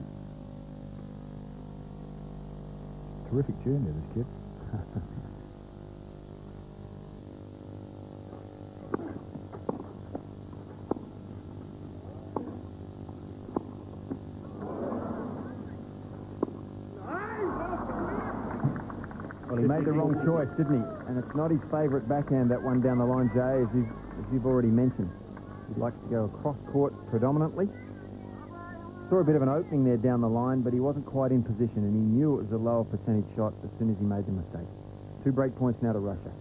Terrific junior, this kid. made the wrong choice, didn't he? And it's not his favourite backhand, that one down the line, Jay, as you've, as you've already mentioned. He likes to go across court predominantly. Saw a bit of an opening there down the line, but he wasn't quite in position, and he knew it was a lower percentage shot as soon as he made the mistake. Two break points now to Russia.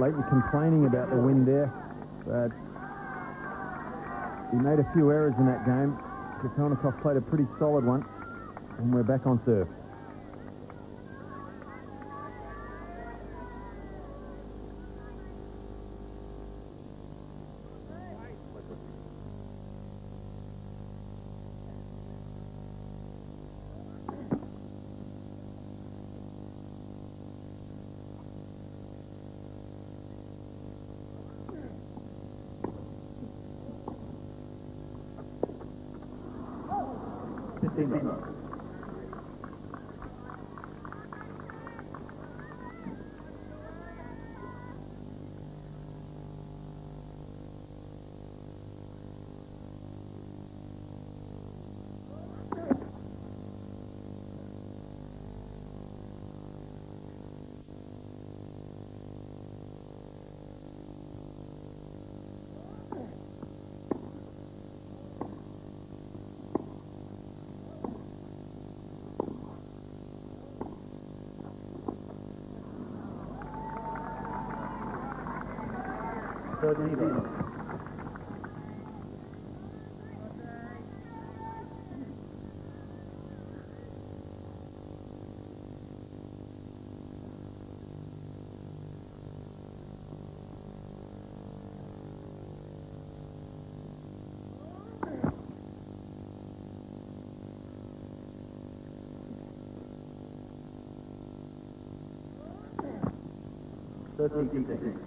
Lleyton complaining about the wind there, but he made a few errors in that game. Kafelnikov played a pretty solid one, and we're back on serve. 这个 thôi chứ gì Thirteen seconds.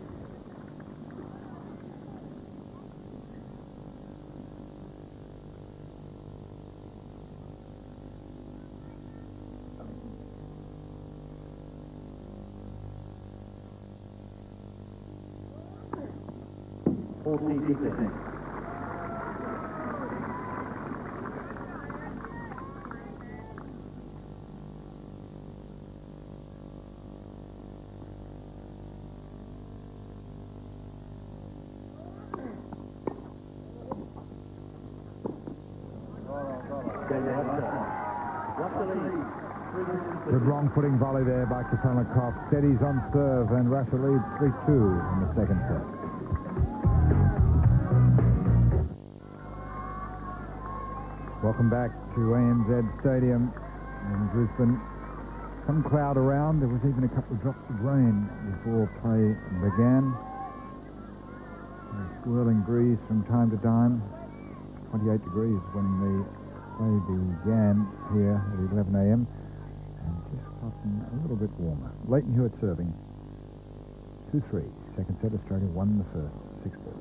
Good wrong footing volley there by Kafelnikov. Steadies on serve, and Russia leads 3-2 in the second set. Welcome back to ANZ Stadium in Brisbane. Some cloud around. There was even a couple of drops of rain before play began. A swirling breeze from time to time. 28 degrees when the play began here at 11 a.m. and just gotten a little bit warmer. Lleyton Hewitt serving. 2-3. Second set, Australia won the first. 6-4.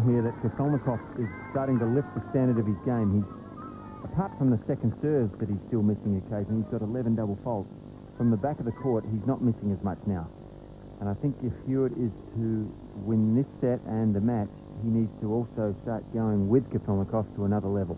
Here that Kafelnikov is starting to lift the standard of his game. He's, apart from the second serves that he's still missing occasionally, he's got 11 double faults. From the back of the court, he's not missing as much now. And I think if Hewitt is to win this set and the match, he needs to also start going with Kafelnikov to another level.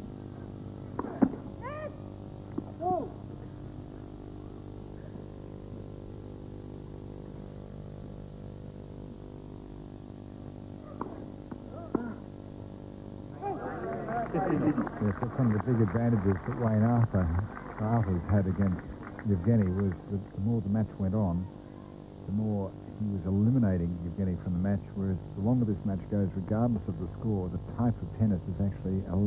Evgeny was that the more the match went on, the more he was eliminating Evgeny from the match, whereas the longer this match goes, regardless of the score, the type of tennis is actually allowing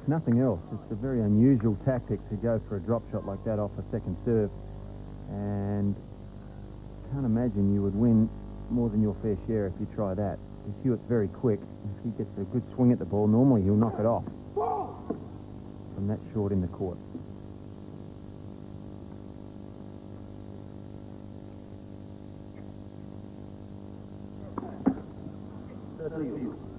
if nothing else, it's a very unusual tactic to go for a drop shot like that off a second serve. And can't imagine you would win more than your fair share if you try that. Because Hewitt's very quick. If he gets a good swing at the ball, normally he'll knock it off from that short in the court. Break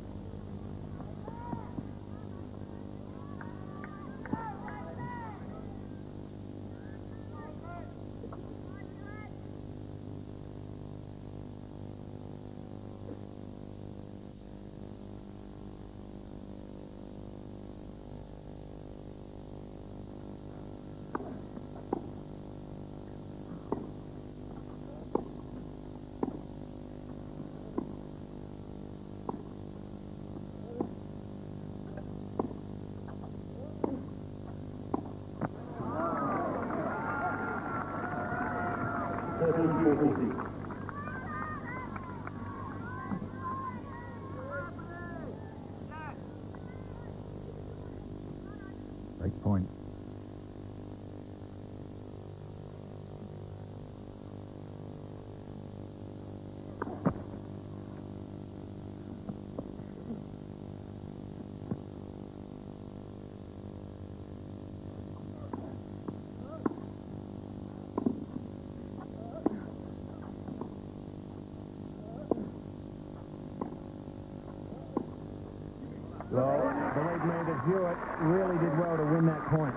the man of Hewitt really did well to win that point,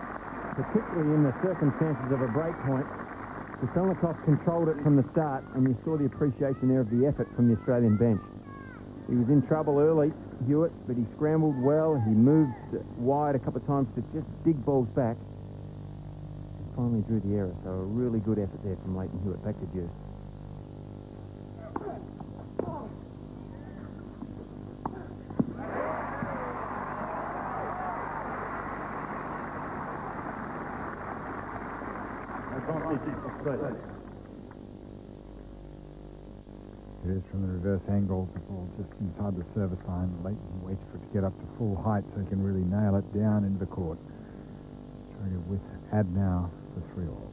particularly in the circumstances of a break point. Kafelnikov controlled it from the start, and you saw the appreciation there of the effort from the Australian bench. He was in trouble early, Hewitt, but he scrambled well. He moved wide a couple of times to just dig balls back. And finally drew the error, so a really good effort there from Lleyton Hewitt. Back to deuce. Full height so he can really nail it down into the court. Australia with add now for three all.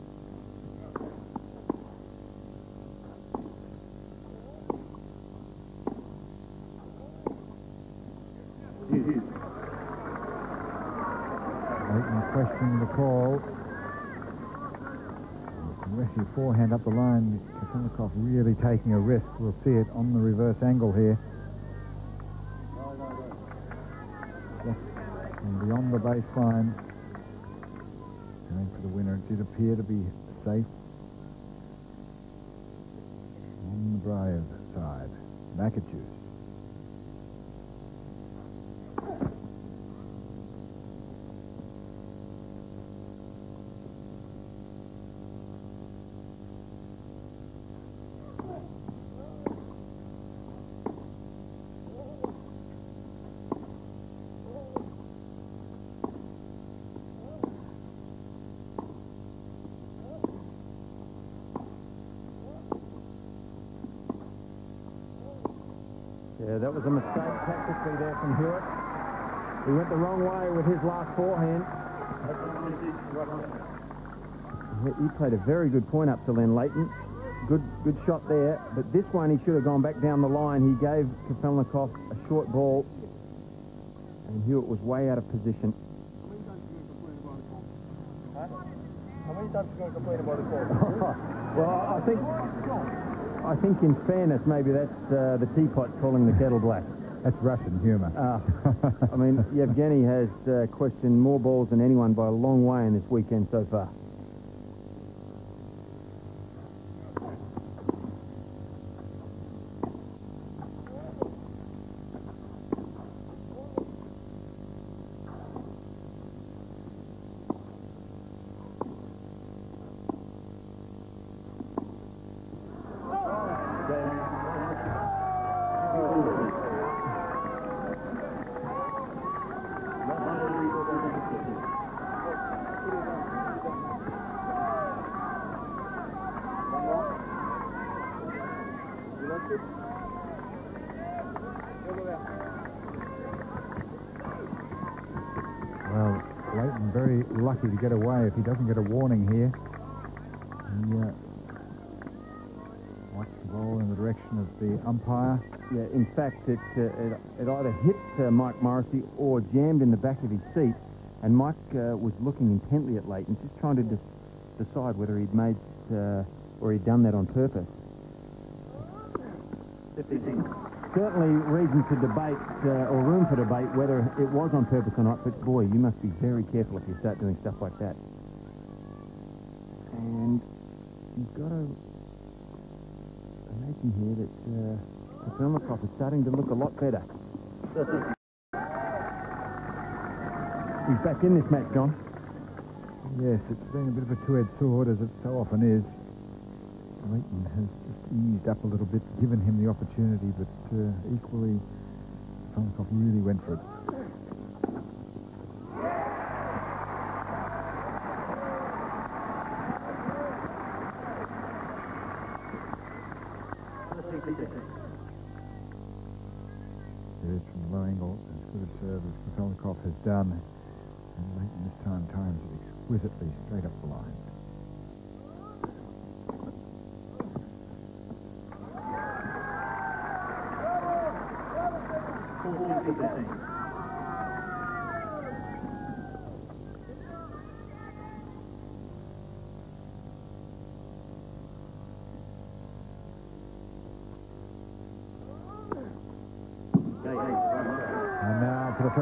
Lleyton questioning the call. Rescue forehand up the line. Kafelnikov really taking a risk. We'll see it on the reverse angle here. Just from beyond the baseline. Going for the winner. It did appear to be safe. Yeah, that was a mistake tactically there from Hewitt. He went the wrong way with his last forehand. He- played a very good point up to Len Lleyton. Good, good shot there. But this one, he should have gone back down the line. He gave Kafelnikov a short ball, and Hewitt was way out of position. How many times are you going to complain about the call? well, I think, I think in fairness, maybe that's uh, the teapot calling the kettle black. That's Russian humour. Uh, I mean, Evgeny has uh, questioned more balls than anyone by a long way in this weekend so far. Well, Lleyton very to get away if he doesn't get a warning here. He uh, watched the ball in the direction of the umpire. Yeah, in fact, it, uh, it, it either hit uh, Mike Morrissey or jammed in the back of his seat, and Mike uh, was looking intently at Lleyton, just trying to de- decide whether he'd made uh, or he'd done that on purpose. Certainly reason to debate, uh, or room for debate, whether it was on purpose or not, but boy, you must be very careful if you start doing stuff like that. And you've got to imagine here that uh, Kafelnikov is starting to look a lot better. He's back in this match, John. Yes, it's been a bit of a two-edged sword, as it so often is. Lleyton has eased up a little bit, given him the opportunity, but uh, equally, Kafelnikov really went for it.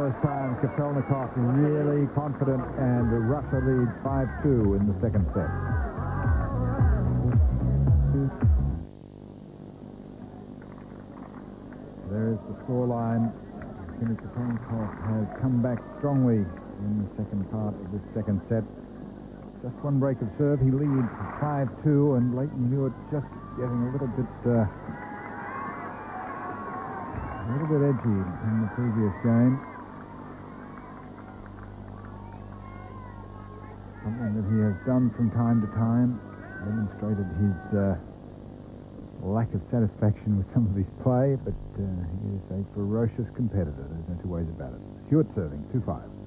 First time, Kafelnikov really confident, and Russia leads 5-2 in the second set. There is the scoreline. Evgeny Kafelnikov has come back strongly in the second part of this second set. Just one break of serve, he leads 5-2, and Lleyton Hewitt just getting a little bit... Uh, a little bit edgy in the previous game. Done from time to time, demonstrated his uh, lack of satisfaction with some of his play, but uh, he is a ferocious competitor, there's no two ways about it. Hewitt serving, 2-5.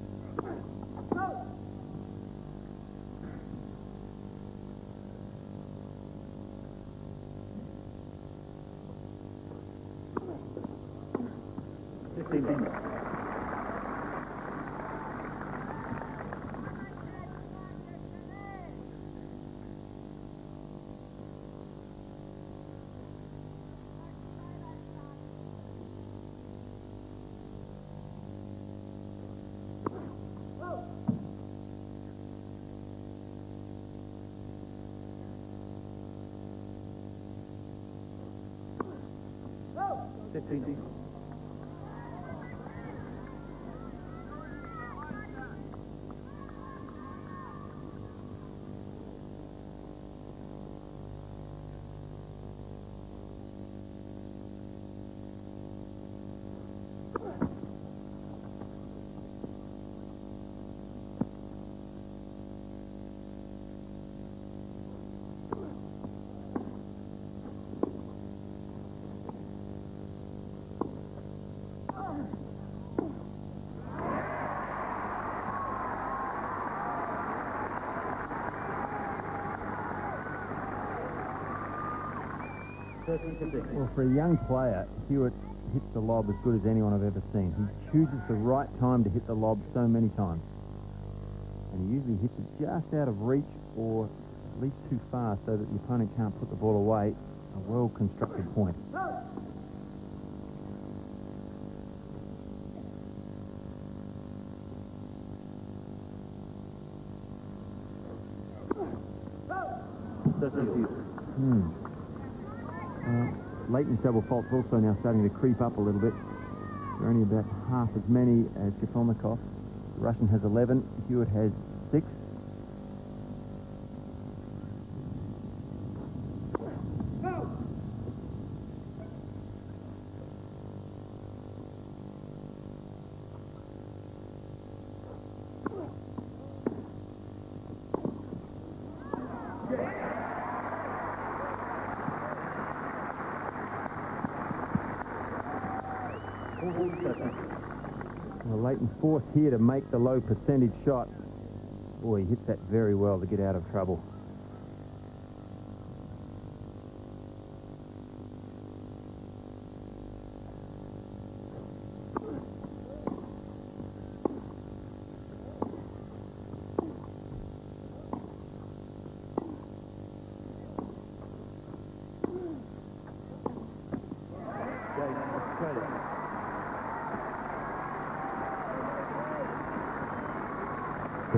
thing. Well, for a young player, Hewitt hits the lob as good as anyone I've ever seen. He chooses the right time to hit the lob so many times. And he usually hits it just out of reach or at least too far so that the opponent can't put the ball away. A well-constructed point. Lleyton's double fault's also now starting to creep up a little bit. There are only about half as many as Kafelnikov. The Russian has 11, Hewitt has 6. Well, Lleyton's forced here to make the low percentage shot. Boy, he hits that very well to get out of trouble.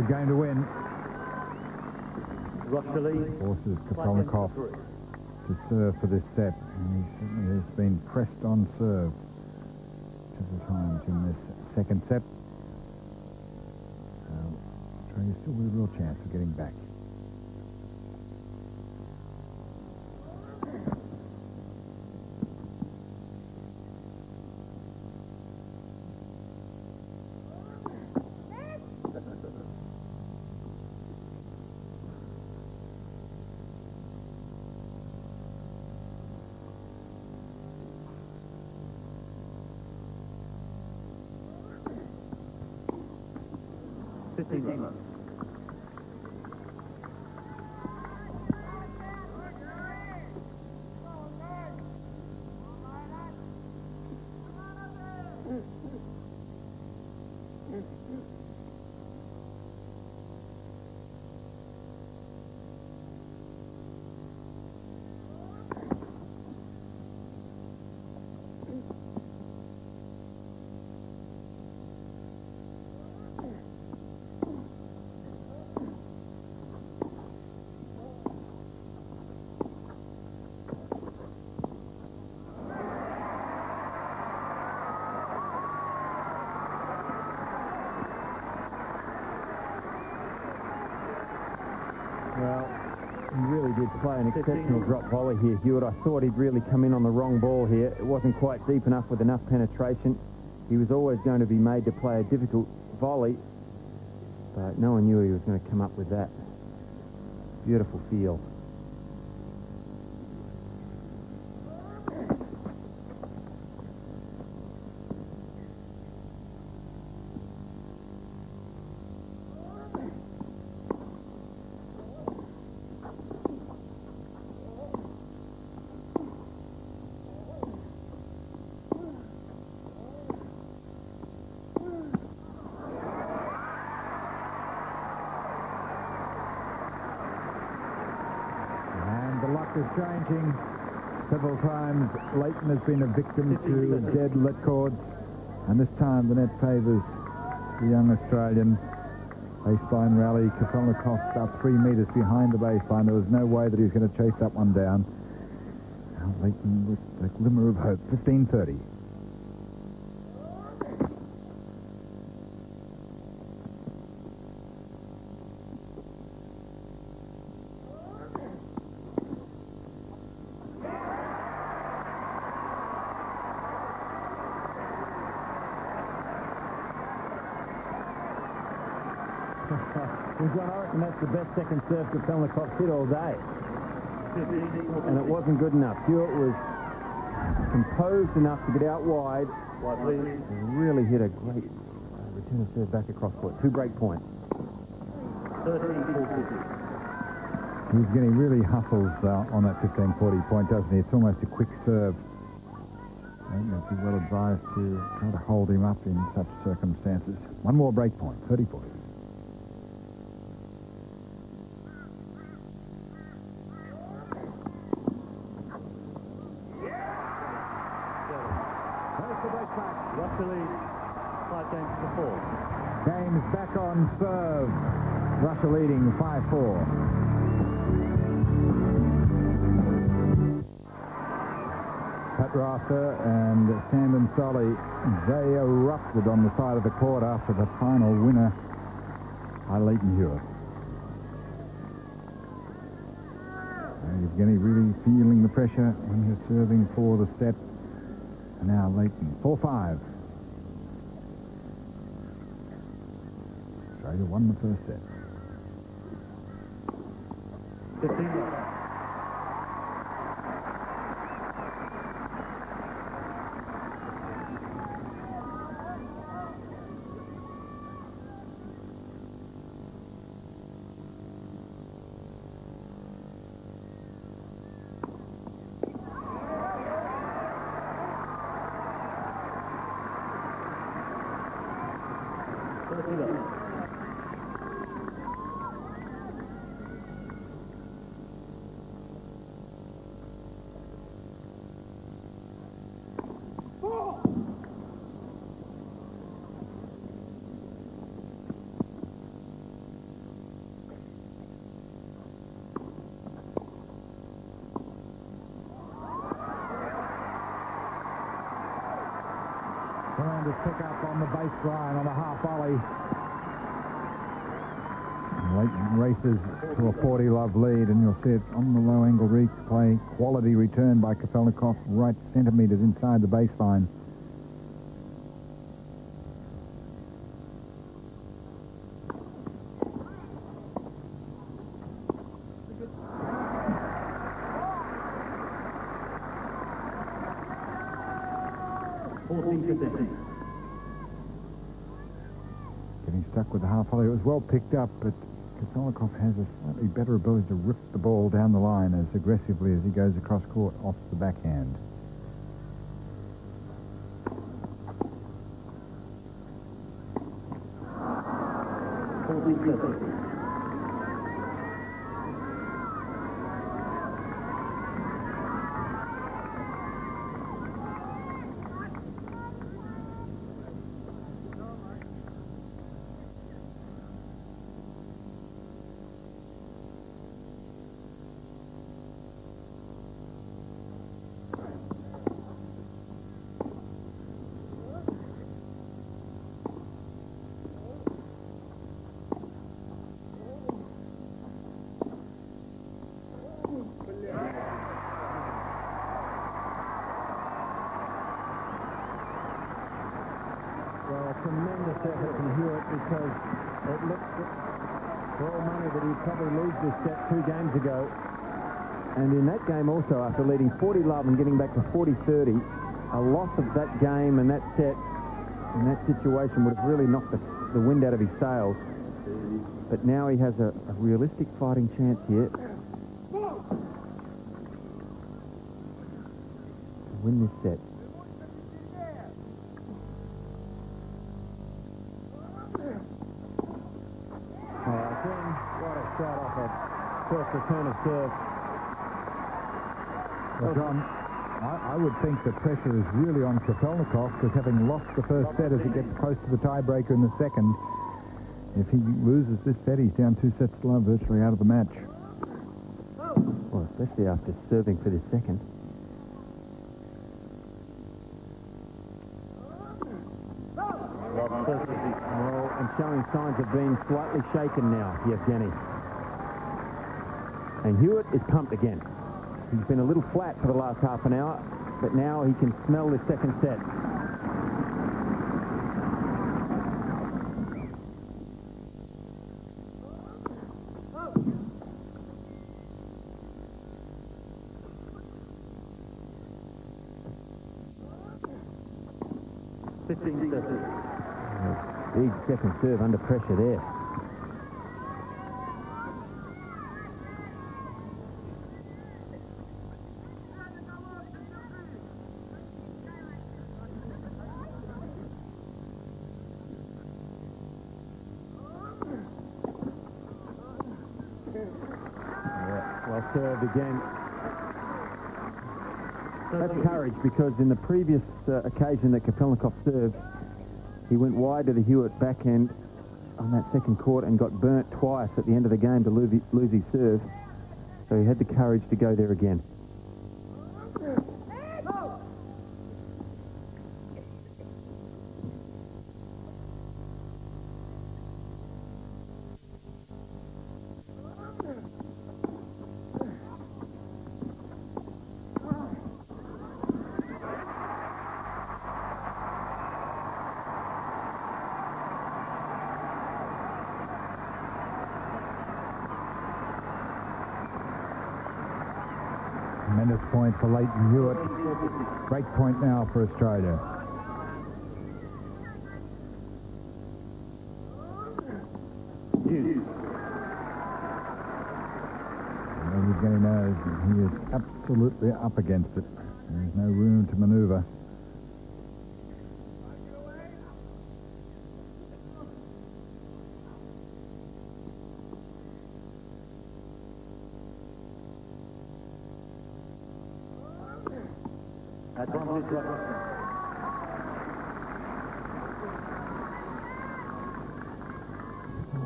Good game to win. Rochely. Forces Kafelnikov to serve for this set. And he certainly has been pressed on serve several times in this second set. Um, so Australia still with a real chance of getting back. An exceptional drop volley here, Hewitt. I thought he'd really come in on the wrong ball here. It wasn't quite deep enough with enough penetration. He was always going to be made to play a difficult volley, but no one knew he was going to come up with that. Beautiful feel. And the luck is changing. Several times Lleyton has been a victim to dead let cords. And this time the net favours the young Australian. Baseline rally. Kafelnikov about three metres behind the baseline. There was no way that he was going to chase that one down. Lleyton with a glimmer of hope. 15.30. And that's the best second serve that Felnikov hit all day. And it wasn't good enough. Hewitt was composed enough to get out wide. And really hit a great return of serve back across court. Two break points. He's getting really huffles uh, on that 1540 point, doesn't he? It's almost a quick serve. I think they'd be well advised to try to hold him up in such circumstances. One more break point, 30 40. four. Pat Rafter and Sandon Stolle, they erupted on the side of the court after the final winner by Lleyton Hewitt. Evgeny really feeling the pressure when he's serving for the set. And now Lleyton, 4-5. Australia won the first set. 15 Fernandez pick up on the baseline on a half volley. Lleyton races to a 40 love lead, and you'll see it on the low angle reach play. Quality return by Kafelnikov, right centimetres inside the baseline. Getting stuck with the half volley. It was well picked up, but Kafelnikov has a slightly better ability to rip the ball down the line as aggressively as he goes across court off the backhand. Well, a tremendous effort from Hewitt because it looked for all money that he'd probably lose this set two games ago. And in that game also, after leading 40 love and getting back to 40-30, a loss of that game and that set and that situation would have really knocked the, the wind out of his sails. But now he has a, a realistic fighting chance here to win this set. Oh, what a shot off a first return of serve. Well, John, I, I would think the pressure is really on Kafelnikov because having lost the first set as he gets close to the tiebreaker in the second, if he loses this set, he's down two sets to love, virtually out of the match. Well, especially after serving for the second. Well, and showing signs of being slightly shaken now, Evgeny. And Hewitt is pumped again. He's been a little flat for the last half an hour, but now he can smell the second set. Big second serve under pressure there. Because in the previous uh, occasion that Kafelnikov served, he went wide to the Hewitt backhand on that second court and got burnt twice at the end of the game to lose, lose his serve. So he had the courage to go there again. Point for Lleyton Hewitt. Break point now for Australia. Evgeny knows he is absolutely up against it. There's no room to manoeuvre.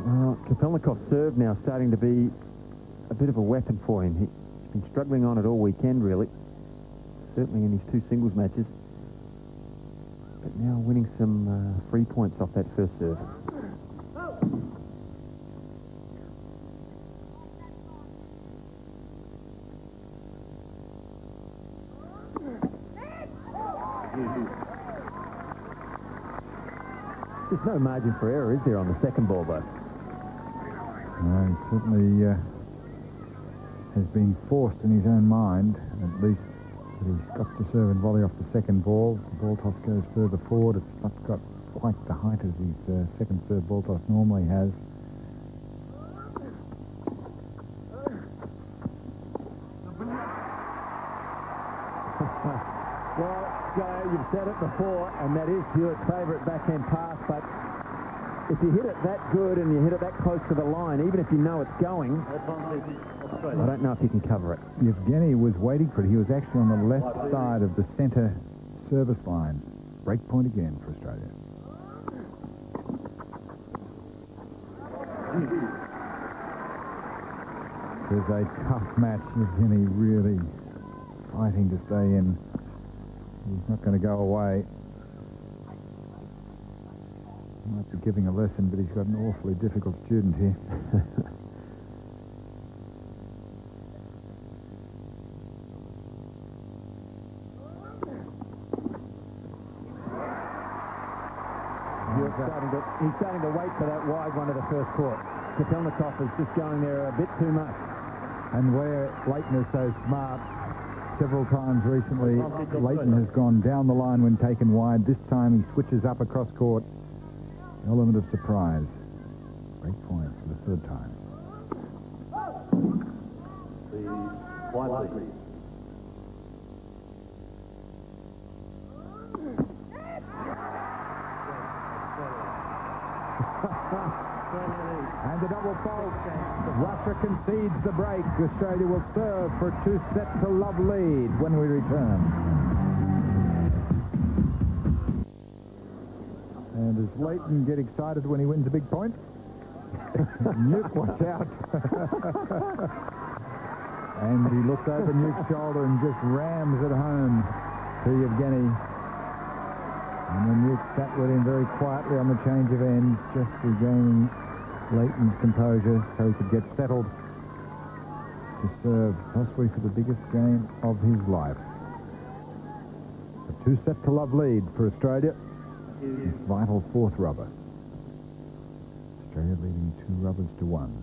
Well, Kafelnikov's serve now starting to be a bit of a weapon for him. He's been struggling on it all weekend, really. Certainly in his two singles matches. But now winning some uh, free points off that first serve. There's no margin for error, is there, on the second ball, though? He certainly uh, has been forced in his own mind, at least, that he's got to serve and volley off the second ball. The ball toss goes further forward. It's not got quite the height as his uh, second serve ball toss normally has. Well, Joe, you've said it before, and that is Hewitt's favourite backhand pass, if you hit it that good and you hit it that close to the line, even if you know it's going, I don't know if you can cover it. Evgeny was waiting for it. He was actually on the left side of the centre service line. Break point again for Australia. It was a tough match. Evgeny really fighting to stay in. He's not going to go away. Might be giving a lesson, but he's got an awfully difficult student here. Hewitt's starting to, he's starting to wait for that wide one of the first court. Kafelnikov is just going there a bit too much. And where Lleyton is so smart, several times recently, Lleyton has gone down the line when taken wide. This time he switches up across court. Element of surprise. Great point for the third time. And the double fault. Russia concedes the break. Australia will serve for a two set to love lead when we return. And get excited when he wins a big point? Newk, watch out. and he looks over Newk's shoulder and just rams it home to Evgeny. And then Nuke sat with him very quietly on the change of ends, just regaining Lleyton's composure so he could get settled to serve possibly for the biggest game of his life. A two set to love lead for Australia. Vital fourth rubber. Australia leading two rubbers to one.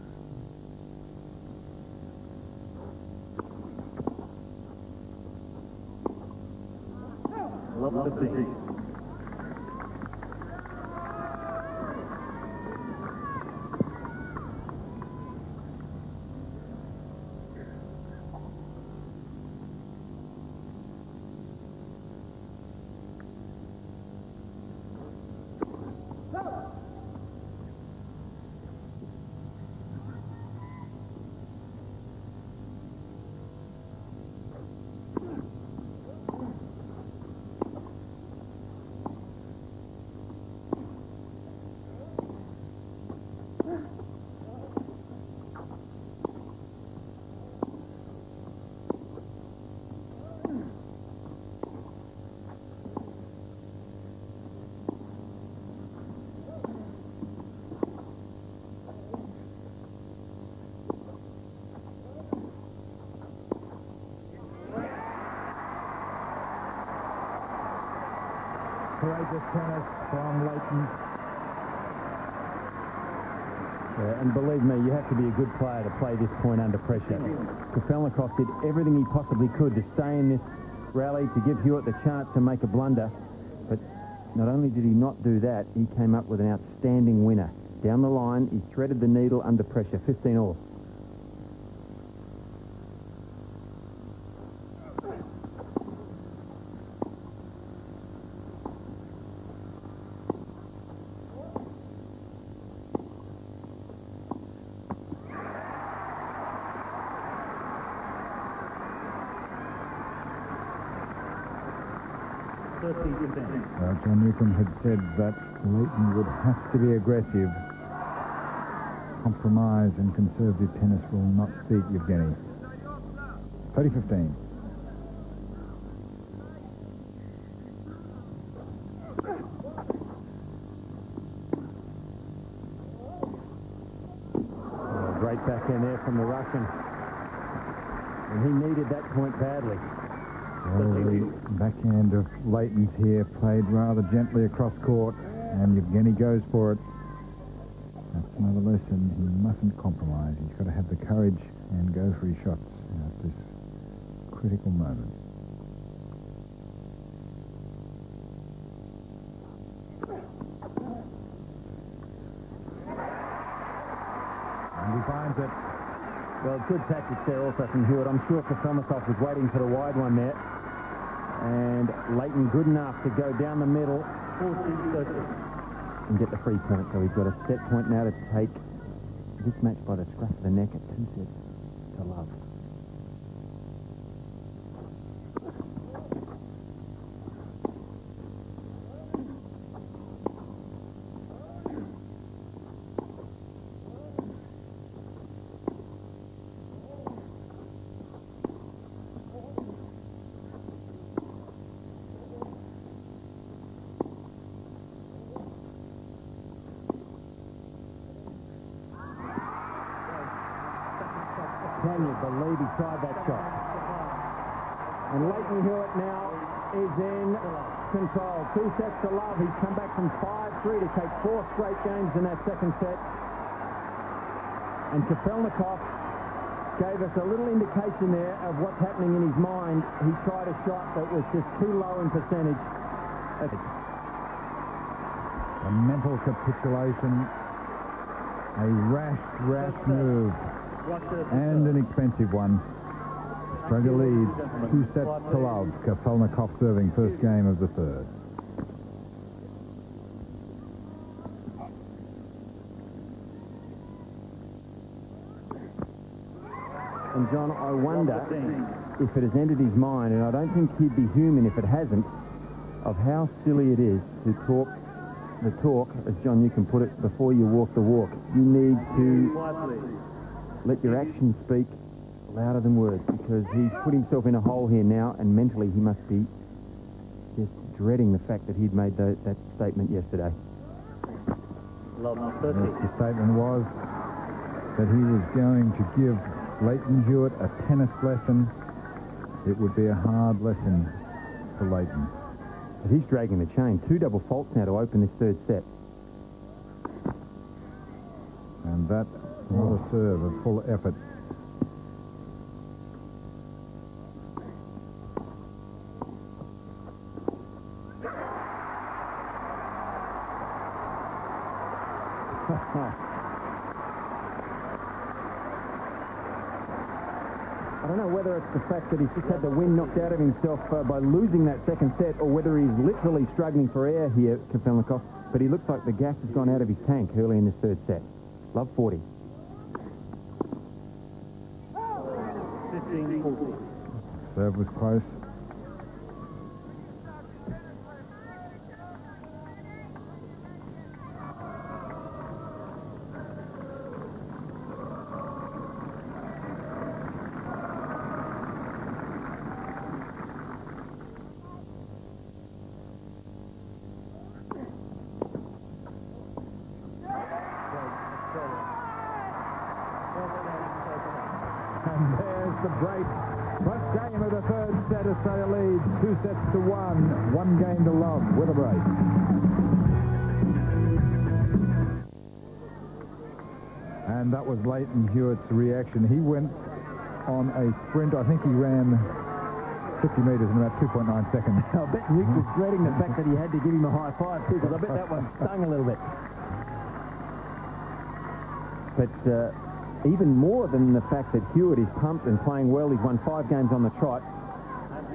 Courageous tennis from Lleyton. Yeah, and believe me, you have to be a good player to play this point under pressure. Kafelnikov did everything he possibly could to stay in this rally, to give Hewitt the chance to make a blunder. But not only did he not do that, he came up with an outstanding winner. Down the line, he threaded the needle under pressure, 15 all. Uh, John had said that Lleyton would have to be aggressive. Compromise and conservative tennis will not suit Evgeny. 30-15. Oh, great backhand there from the Russian. And he needed that point badly. Well, the backhand of Lleyton's here played rather gently across court, and Evgeny goes for it. That's another lesson. He mustn't compromise. He's got to have the courage and go for his shots at this critical moment. And he finds it. Well, good tactics there also from Hewitt. I'm sure Kafelnikov was waiting for the wide one there. And Lleyton good enough to go down the middle and get the free point. So he's got a set point now to take this match by the scruff of the neck at two sets to love. In that second set. And Kafelnikov gave us a little indication there of what's happening in his mind. He tried a shot that was just too low in percentage. A mental capitulation. A rash, rash move. And an expensive one. Australia leads two sets to love. Kafelnikov serving first game of the third. And John, I wonder if it has entered his mind, and I don't think he'd be human if it hasn't, of how silly it is to talk the talk, as John Newcombe put it, before you walk the walk. You need to let your actions speak louder than words because he's put himself in a hole here now and mentally he must be just dreading the fact that he'd made tho- that statement yesterday. Yes, the statement was that he was going to give Lleyton Hewitt a tennis lesson. It would be a hard lesson for Lleyton. But he's dragging the chain. Two double faults now to open this third set. And that not a serve of full effort. I don't know whether it's the fact that he's just had the wind knocked out of himself uh, by losing that second set or whether he's literally struggling for air here, Kafelnikov. But he looks like the gas has gone out of his tank early in this third set. Love 40. Serve was close. Lleyton Hewitt's reaction. He went on a sprint. I think he ran 50 metres in about 2.9 seconds. I bet Rick was dreading the fact that he had to give him a high five too, because I bet that one stung a little bit. But uh, even more than the fact that Hewitt is pumped and playing well, he's won five games on the trot.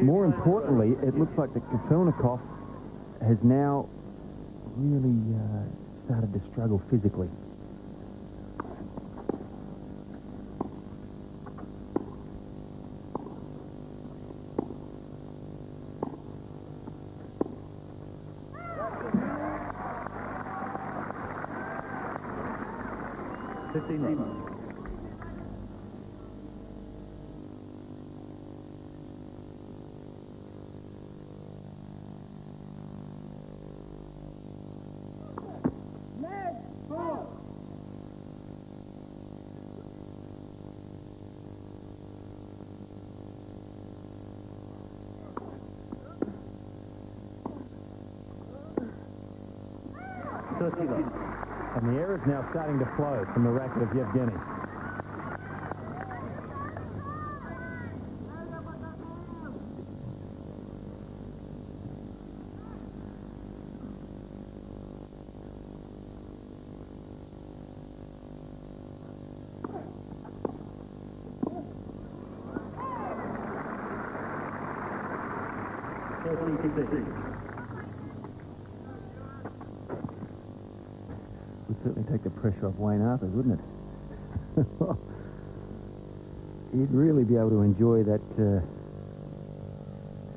More importantly, it looks like that Kafelnikov has now really uh, started to struggle physically. Fifteen minutes. Thirty minutes. And the air is now starting to flow from the racket of Evgeny. Thirty-six. Would Wayne Arthurs, wouldn't it? He'd really be able to enjoy that uh,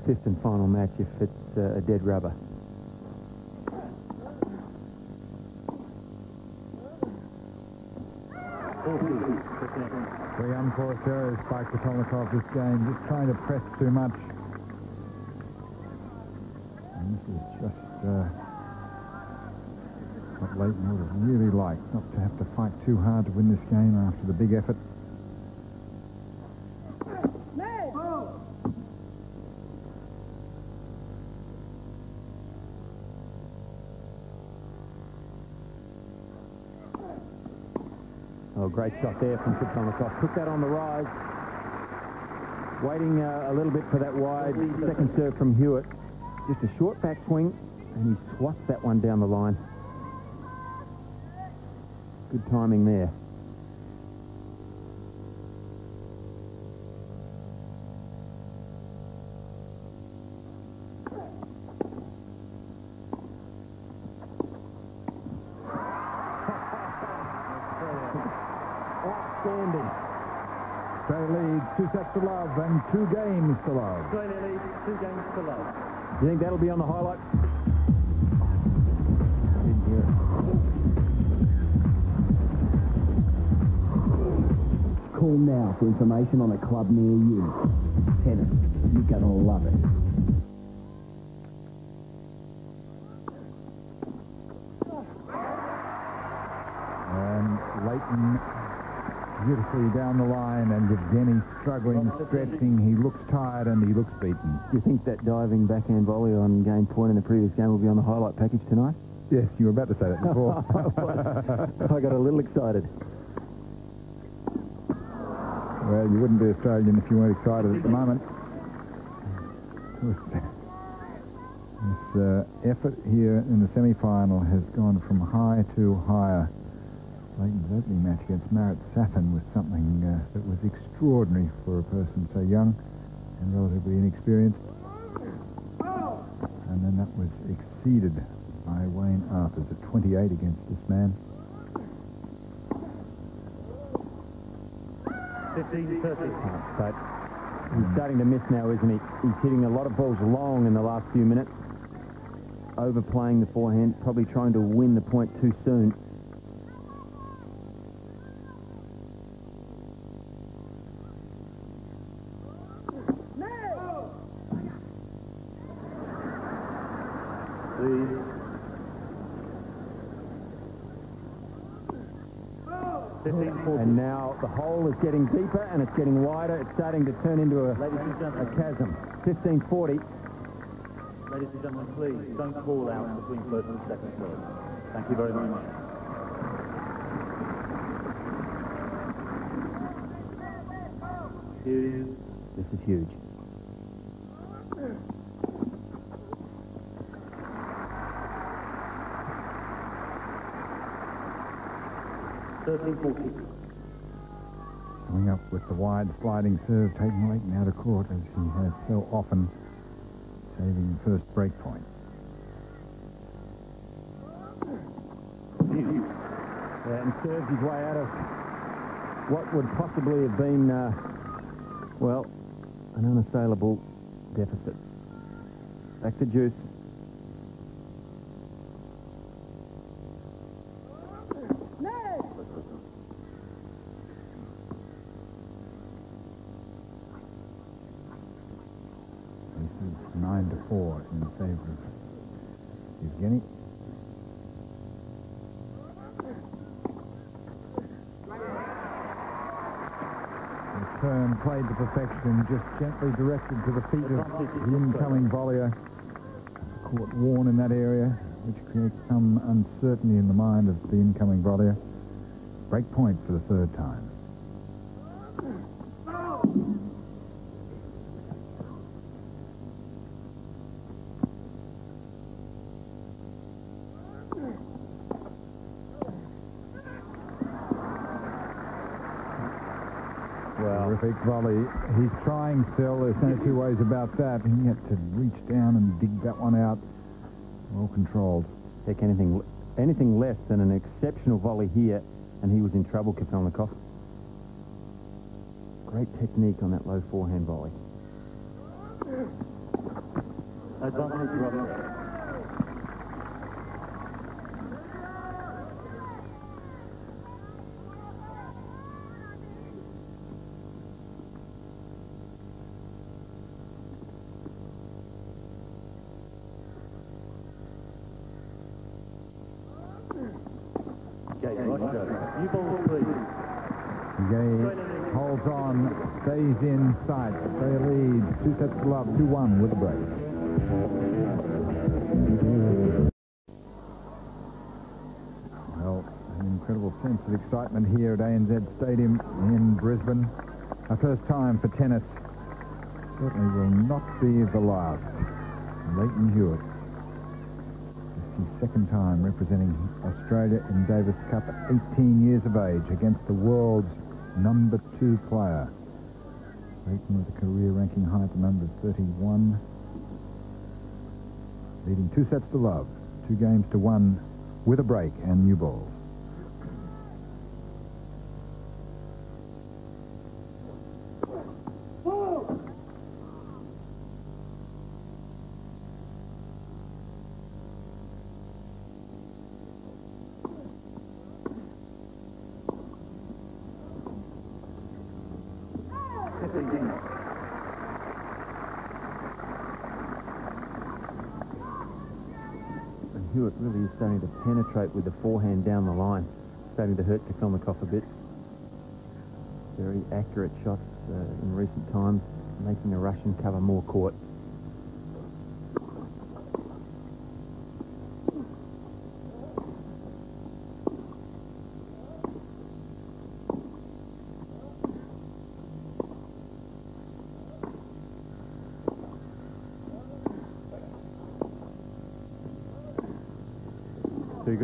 fifth and final match if it's uh, a dead rubber. Three unforced errors by Kafelnikov this game, just trying to press too much. And this is just uh, Lleyton would have really liked, not to have to fight too hard to win this game after the big effort. Oh, great shot there from Kafelnikov. Took that on the rise. Waiting uh, a little bit for that wide second serve from Hewitt. Just a short back swing, and he swats that one down the line. Good timing there. Beautifully down the line and Evgeny struggling, stretching. He looks tired and he looks beaten. Do you think that diving backhand volley on game point in the previous game will be on the highlight package tonight? Yes, you were about to say that before. I got a little excited. well, you wouldn't be Australian if you weren't excited at the moment. This, this uh, effort here in the semi-final has gone from high to higher. Lleyton's opening match against Marat Safin was something uh, that was extraordinary for a person so young and relatively inexperienced. And then that was exceeded by Wayne Arthurs at 28 against this man. Fifteen. Thirty. But he's starting to miss now, isn't he? He's hitting a lot of balls long in the last few minutes. Overplaying the forehand, probably trying to win the point too soon. is getting deeper and it's getting wider. It's starting to turn into a, a chasm. 1540. Ladies and gentlemen, please don't call out between first and second serve. Thank you very, very much. This is huge. Thirteen forty. With the wide sliding serve, taking Lleyton out of court as he has so often, saving the first break point. And serves his way out of what would possibly have been, uh, well, an unassailable deficit. Back to deuce. To perfection, just gently directed to the feet of the incoming volleyer. Caught worn in that area, which creates some uncertainty in the mind of the incoming volleyer. Break point for the third time. He's trying still. There's no two ways about that. He had to reach down and dig that one out. Well controlled. Take anything, anything less than an exceptional volley here, and he was in trouble, Kafelnikov. Great technique on that low forehand volley. Advantage, Robert. Okay, Roger. You ball, please. Gay holds on, stays in sight. They lead two sets to love, 2-1 with a break. Well, an incredible sense of excitement here at ANZ Stadium in Brisbane. A first time for tennis. Certainly will not be the last. Lleyton Hewitt. His second time representing Australia in Davis Cup at 18 years of age against the world's number two player. Lleyton with a career ranking high to number 31. Leading two sets to love. Two games to one with a break and new balls. Penetrate with the forehand down the line, starting to hurt Kafelnikov a bit. Very accurate shots uh, in recent times, making the Russian cover more court.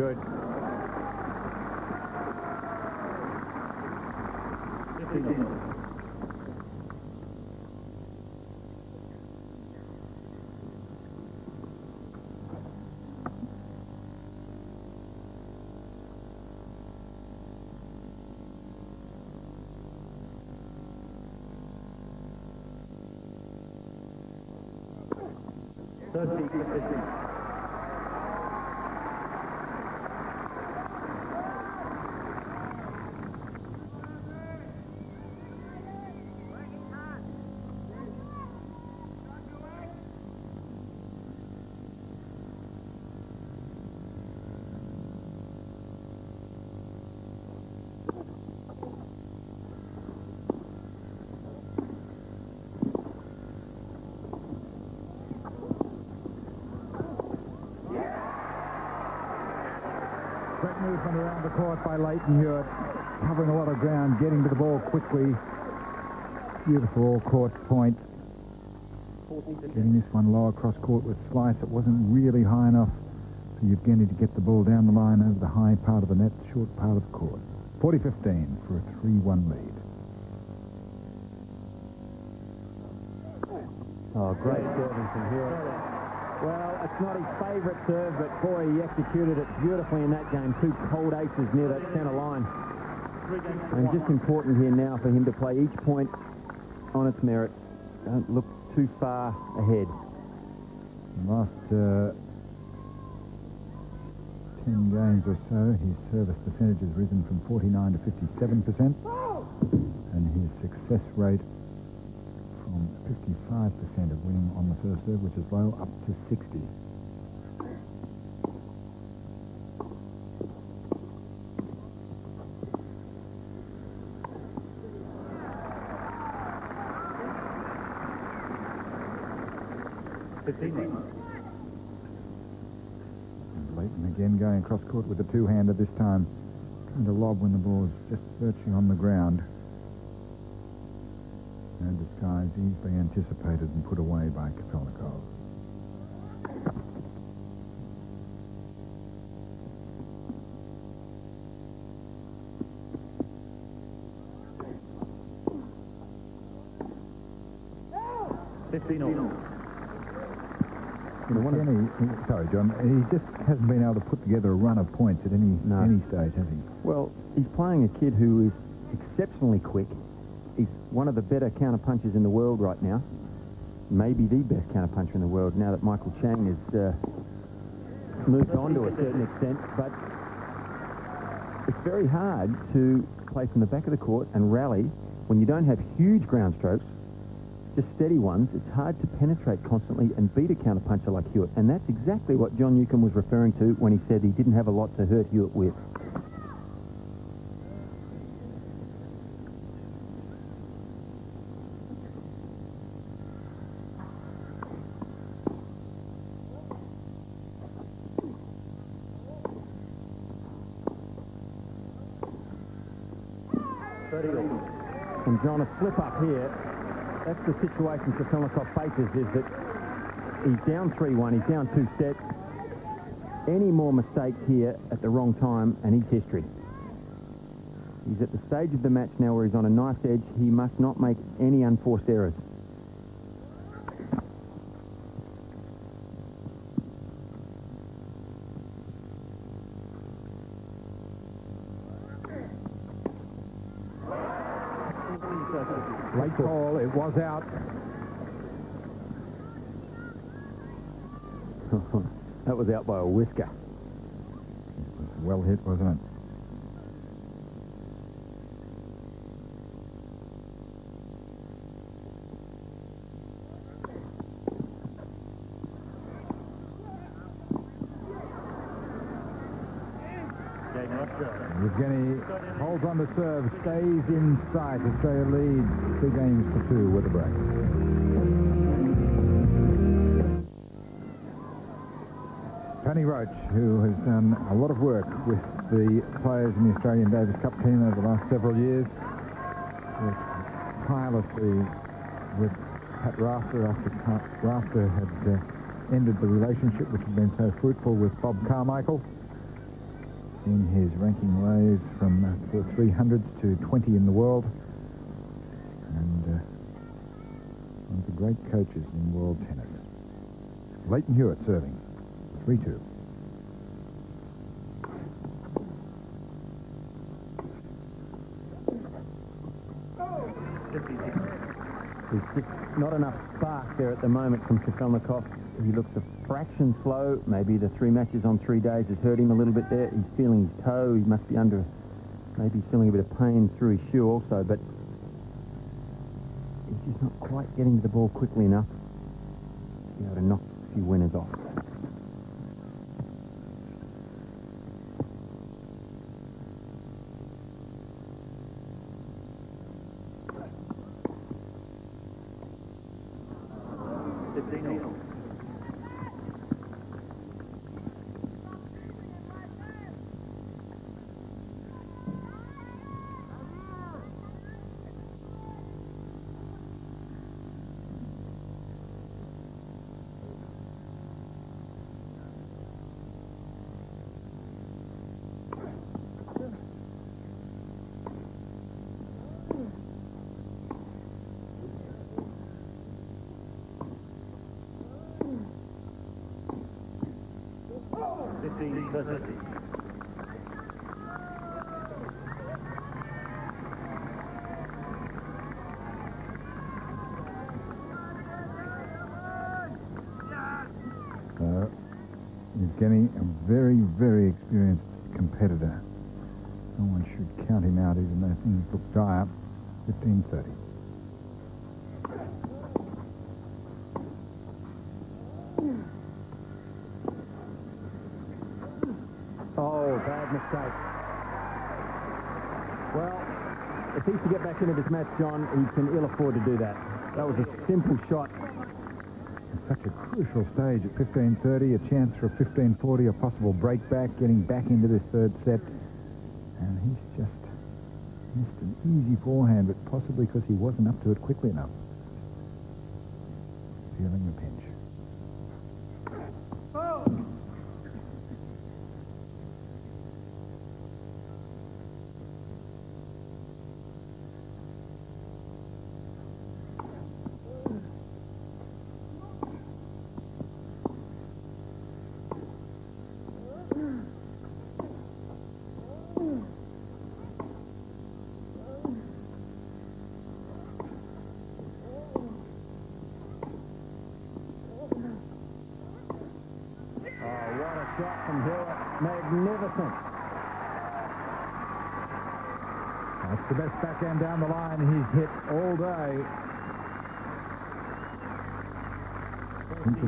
Good. Thirteen the court by Lleyton Hewitt. Covering a lot of ground, getting to the ball quickly. Beautiful all-court point. Getting this one low across court with slice. It wasn't really high enough for Evgeny to get the ball down the line over the high part of the net, short part of the court. 40-15 for a 3-1 lead. Oh, great serving from Hewitt. Well, it's not his favourite serve, but boy, he executed it beautifully in that game. Two cold aces near that centre line. And just important here now for him to play each point on its merit. Don't look too far ahead. last uh, 10 games or so, his service percentage has risen from 49 to 57%, and his success rate 55% of winning on the first serve, which is low, up to 60. And Lleyton again going across court with the two-hander this time, trying to lob when the ball's just searching on the ground. And disguise easily anticipated and put away by Kafelnikov. Fifteen all. You know, one of any, sorry, John, he just hasn't been able to put together a run of points at any No. any stage, has he? Well, he's playing a kid who is exceptionally quick. He's one of the better counterpunchers in the world right now. Maybe the best counterpuncher in the world now that Michael Chang has uh, moved on to a certain extent. But it's very hard to play from the back of the court and rally when you don't have huge ground strokes, just steady ones. It's hard to penetrate constantly and beat a counterpuncher like Hewitt. And that's exactly what John Newcombe was referring to when he said he didn't have a lot to hurt Hewitt with. Thirty all. And John, a slip up here, that's the situation Kafelnikov faces, is that he's down 3-1, he's down two sets. Any more mistakes here at the wrong time, and he's history. He's at the stage of the match now where he's on a knife's edge. He must not make any unforced errors. Was out by a whisker. Well hit, wasn't it? Evgeny holds on to serve, stays in sight. Australia leads two games to two with a break. Tony Roche, who has done a lot of work with the players in the Australian Davis Cup team over the last several years, tirelessly with Pat Rafter after Ca- Rafter had uh, ended the relationship which had been so fruitful with Bob Carmichael in his ranking rise from uh, the 300s to 20 in the world. And uh, one of the great coaches in world tennis. Lleyton Hewitt serving. 3-2. There's just not enough spark there at the moment from Kafelnikov. He looks a fraction slow. Maybe the three matches on three days has hurt him a little bit there. He's feeling his toe. He must be under, maybe feeling a bit of pain through his shoe also, but he's just not quite getting to the ball quickly enough to be able to knock a few winners off. Uh, 15-30. Evgeny, a very, very experienced competitor. No one should count him out even though things look dire. 15-30. Oh, bad mistake. Well, if he's to get back into this match, John, he can ill afford to do that. That was a simple shot. Such a crucial stage at 15.30, a chance for a 15.40, a possible break back, getting back into this third set. And he's just missed an easy forehand, but possibly because he wasn't up to it quickly enough.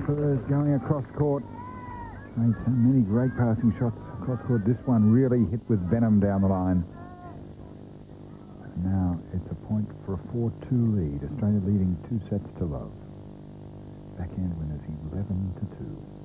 Prefers going across court. Made so many great passing shots across court. This one really hit with venom down the line. Now it's a point for a 4-2 lead. Australia leading two sets to love. Backhand winners 11 to 2.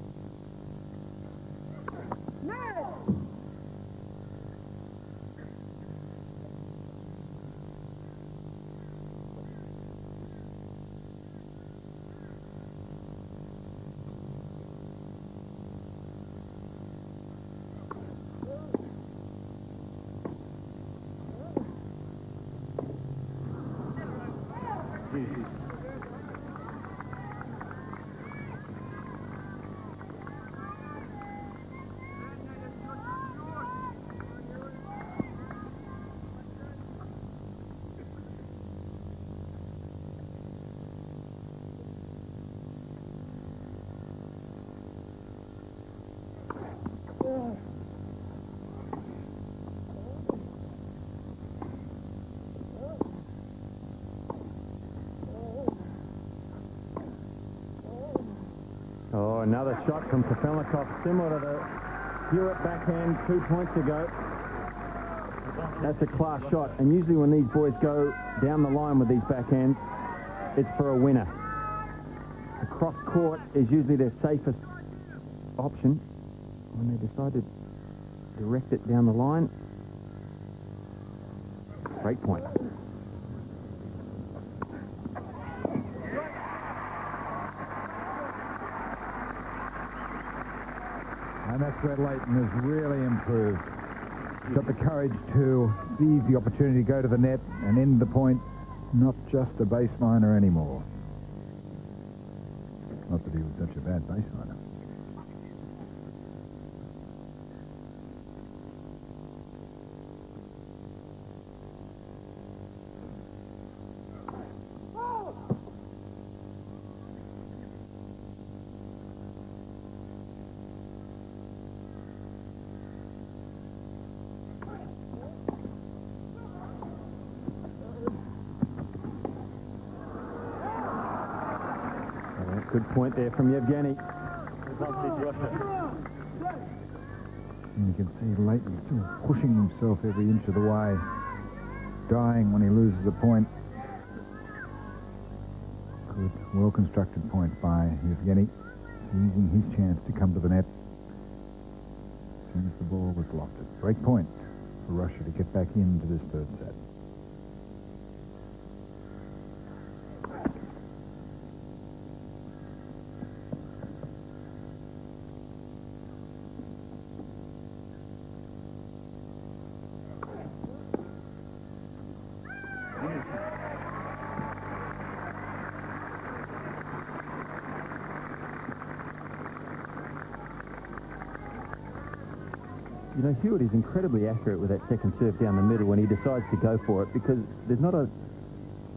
Oh, another shot from Kafelnikov, similar to the Hewitt backhand two points ago. That's a class shot, and usually when these boys go down the line with these backhands, it's for a winner. Across court is usually their safest option. When they decide to direct it down the line, great point. That's Lleyton has really improved. He's got the courage to seize the opportunity to go to the net and end the point, not just a baseliner anymore. Not that he was such a bad baseliner. Good point there from Evgeny. And you can see Lleyton still pushing himself every inch of the way, dying when he loses a point. Good, well-constructed point by Evgeny, using his chance to come to the net as soon as the ball was lofted. Break point for Russia to get back into this third set. Hewitt is incredibly accurate with that second serve down the middle when he decides to go for it because there's not a...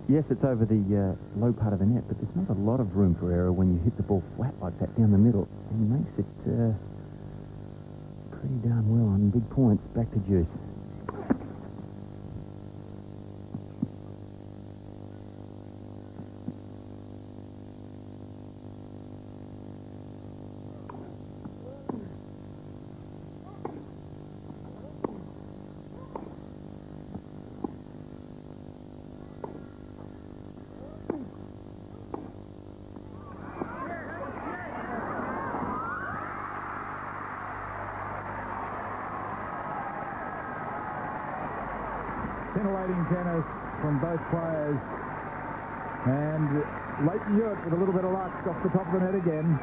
Yes, it's over the uh, low part of the net, but there's not a lot of room for error when you hit the ball flat like that down the middle. And he makes it uh, pretty darn well on big points. Back to deuce. Scintillating tennis from both players. And Lleyton Hewitt with a little bit of luck off the top of the net again.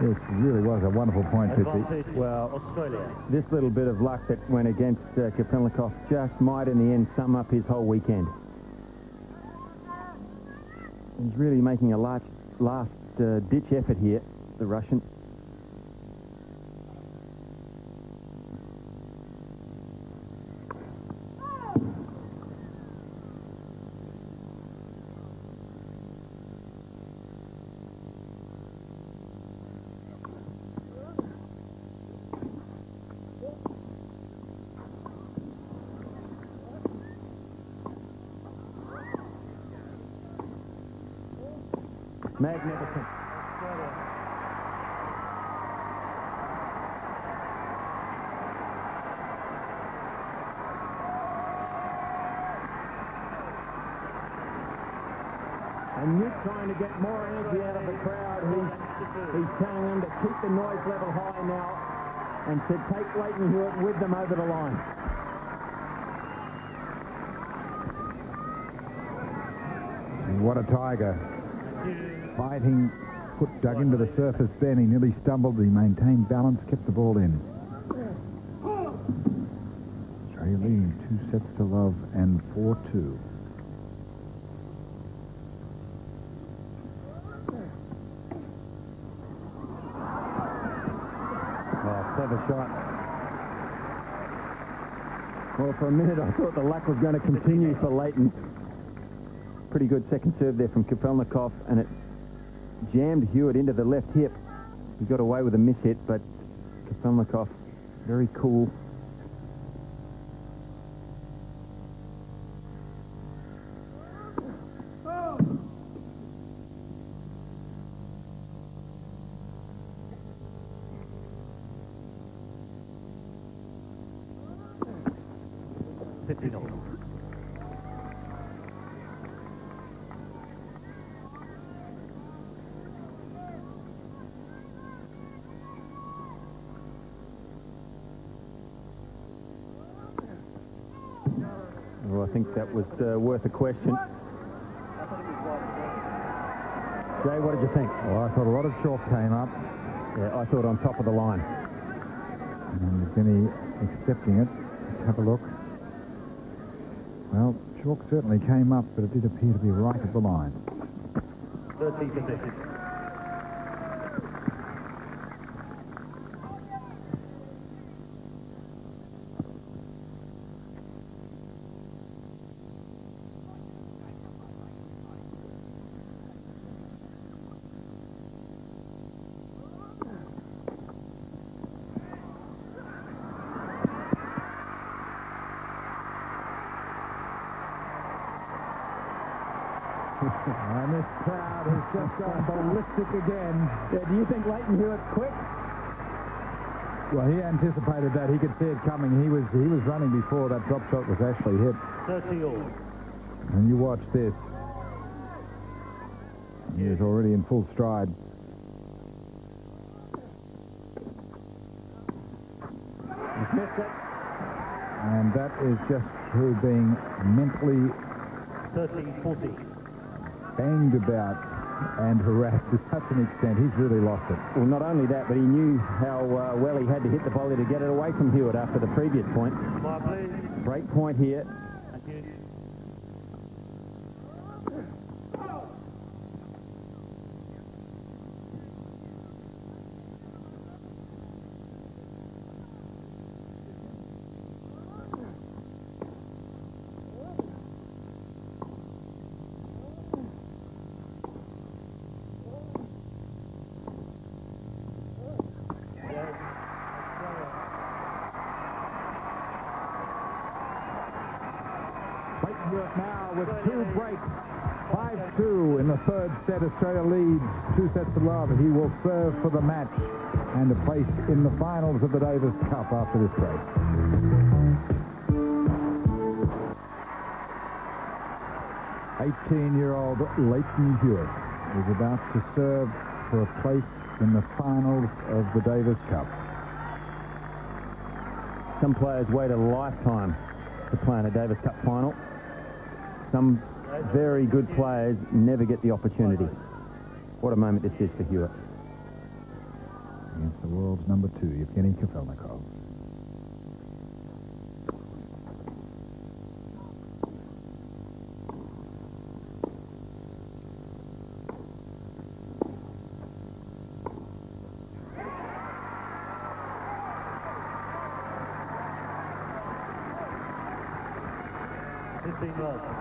This really was a wonderful point, Fitzy. Advantage, Well, Australia. This little bit of luck that went against uh, Kafelnikov just might in the end sum up his whole weekend. He's really making a last, last uh, ditch effort here, the Russian. Magnificent. And Newk trying to get more energy out of the crowd. He's, he's telling them to keep the noise level high now and to take Lleyton Hewitt with them over the line. And what a tiger. Fighting, foot dug into the surface then. He nearly stumbled. He maintained balance, kept the ball in. Leading two sets to love and 4-2. Oh, clever shot. Well, for a minute I thought the luck was going to continue for Lleyton. Pretty good second serve there from Kafelnikov, and it jammed Hewitt into the left hip. He got away with a miss hit, but Kafelnikov, very cool. Worth a question. Jay, what did you think? Well, I thought a lot of chalk came up. Yeah, I thought on top of the line. And Benny accepting it. Let's have a look. Well, chalk certainly came up, but it did appear to be right at the line. 30 possession. And this crowd has just gone ballistic again. Yeah, do you think Lleyton Hewitt's quick? Well, he anticipated that. He could see it coming. He was he was running before that drop shot was actually hit. 30 all. And you watch this. He is already in full stride. He's missed it. And that is just through being mentally 30 40. banged about and harassed to such an extent. He's really lost it. Well, not only that, but he knew how uh, well he had to hit the volley to get it away from Hewitt after the previous point. Fire. Break point here. Two sets to love. He will serve for the match and a place in the finals of the Davis Cup after this break. Eighteen-year-old Lleyton Hewitt is about to serve for a place in the finals of the Davis Cup. Some players wait a lifetime to play in a Davis Cup final. Some very good players never get the opportunity. What a moment this is for Hewitt. Against the world's number two, Evgeny Kafelnikov. Fifteen love.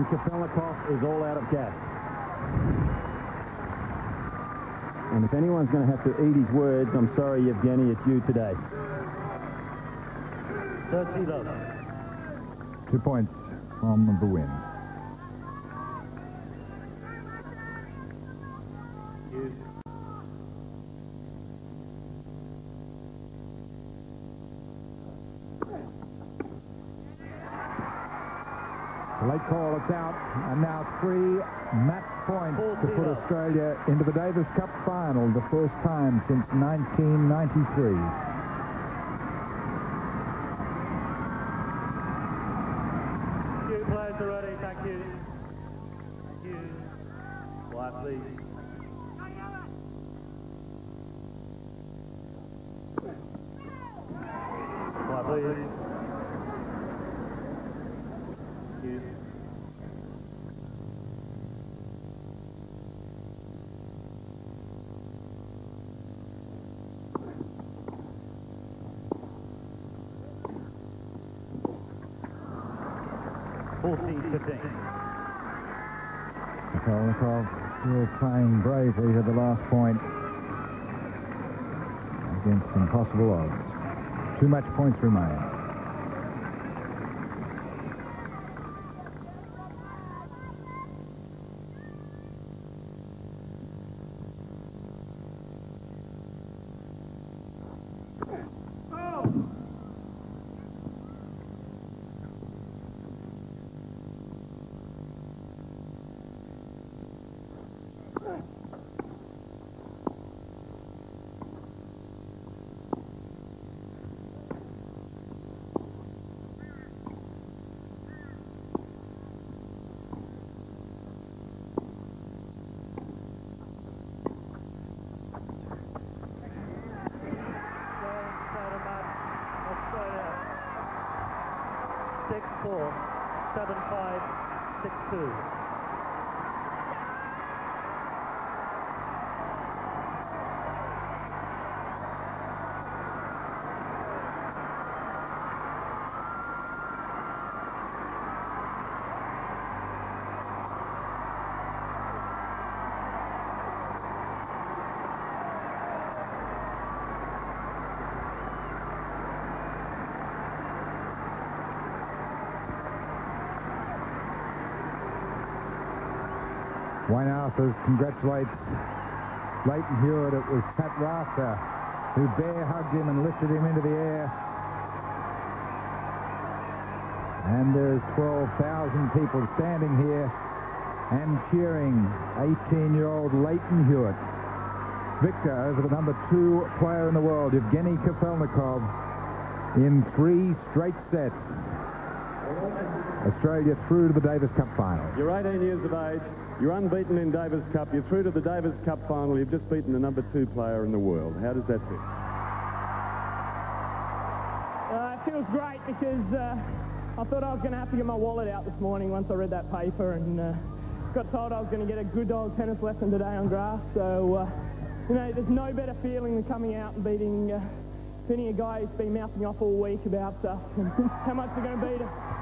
And Kafelnikov is all out of gas. And if anyone's going to have to eat his words, I'm sorry, Evgeny, it's you today. Thirty love. Two points from the win. Out. And now three match points to put Australia into the Davis Cup final, the first time since 1993. Thank you, players are ready. Thank you. Thank you. Quiet, please. Quiet, please. Thank you. Fourteen, fifteen. Kafelnikov playing bravely to the last point against impossible odds. Too much points remain. Arthurs congratulates Lleyton Hewitt. It was Pat Rafter uh, who bear hugged him and lifted him into the air. And there's 12,000 people standing here and cheering 18-year-old Lleyton Hewitt. Victor over the number two player in the world, Evgeny Kafelnikov, in three straight sets. Australia through to the Davis Cup final. You're 18 years of age. You're unbeaten in Davis Cup. You're through to the Davis Cup final. You've just beaten the number two player in the world. How does that feel? Uh, it feels great because uh, I thought I was going to have to get my wallet out this morning once I read that paper and uh, got told I was going to get a good old tennis lesson today on grass. So, uh, you know, there's no better feeling than coming out and beating, uh, beating a guy who's been mouthing off all week about stuff and how much they're going to beat him.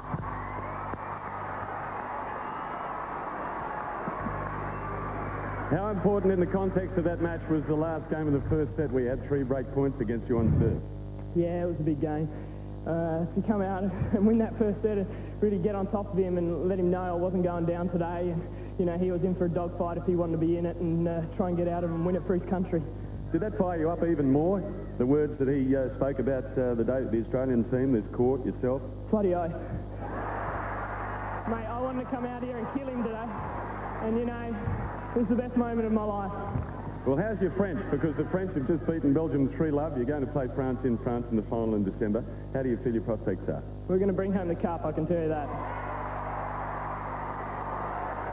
How important in the context of that match was the last game of the first set we had three break points against you on serve? Yeah, it was a big game. Uh, to come out and win that first set and really get on top of him and let him know I wasn't going down today. And, you know, he was in for a dogfight if he wanted to be in it and uh, try and get out of and win it for his country. Did that fire you up even more? The words that he uh, spoke about uh, the, day, the Australian team, this court, yourself? Bloody oath. Mate, I wanted to come out here and kill him today. And, you know, it was the best moment of my life. Well, how's your French? Because the French have just beaten Belgium 3-love. You're going to play France in France in the final in December. How do you feel your prospects are? We're going to bring home the cup, I can tell you that.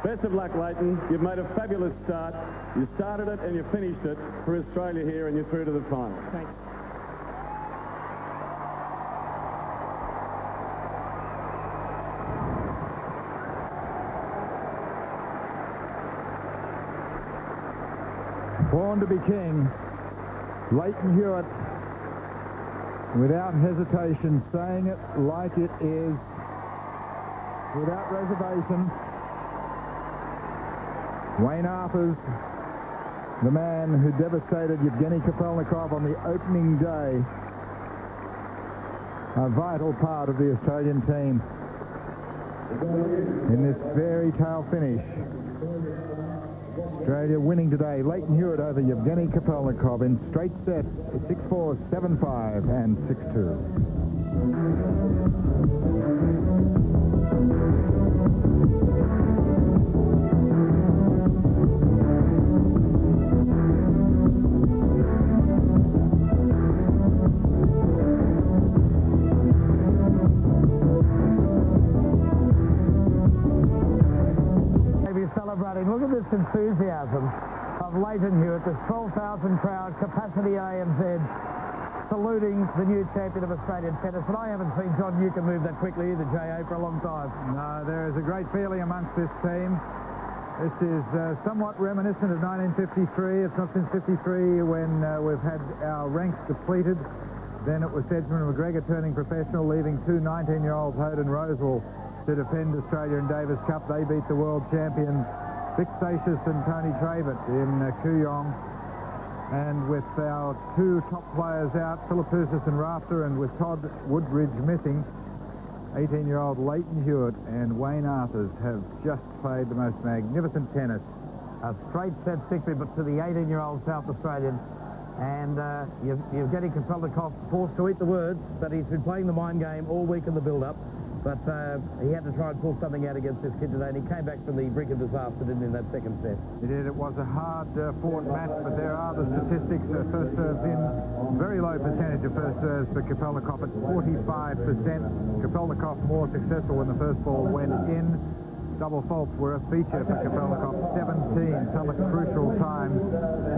Best of luck, Lleyton. You've made a fabulous start. You started it and you finished it for Australia here and you're through to the final. Thanks. To be king, Lleyton Hewitt, without hesitation, saying it like it is, without reservation. Wayne Arthurs, the man who devastated Evgeny Kafelnikov on the opening day, a vital part of the Australian team in this fairy tale finish. Australia winning today. Lleyton Hewitt over Evgeny Kafelnikov in straight sets, 6-4, 7-5, and 6-2. Enthusiasm of Lleyton Hewitt, this 12,000 crowd, capacity AMZ saluting the new champion of Australian tennis. And I haven't seen John Newcombe move that quickly either, J.A., for a long time. No, there is a great feeling amongst this team. This is uh, somewhat reminiscent of 1953. It's not since 53 when uh, we've had our ranks depleted. Then it was Sedgman and McGregor turning professional, leaving two 19-year-olds, Hoad and Rosewall, to defend Australia in Davis Cup. They beat the world champion Vic and Tony Trabert in uh, Kooyong. And with our two top players out, Philippoussis and Rafter, and with Todd Woodbridge missing, 18-year-old Lleyton Hewitt and Wayne Arthurs have just played the most magnificent tennis. A straight set victory, but to the 18-year-old South Australian. And uh, Yevgeny Kafelnikov forced to eat the words, but he's been playing the mind game all week in the build-up. But uh, he had to try and pull something out against this kid today, and he came back from the brink of disaster, didn't he, in that second set? It did. It was a hard uh, match, but there are the statistics. Uh, first serves in. Very low percentage of first serves for Kafelnikov at 45%. Kafelnikov more successful when the first ball went in. Double faults were a feature for Kafelnikov. 17, some at crucial times.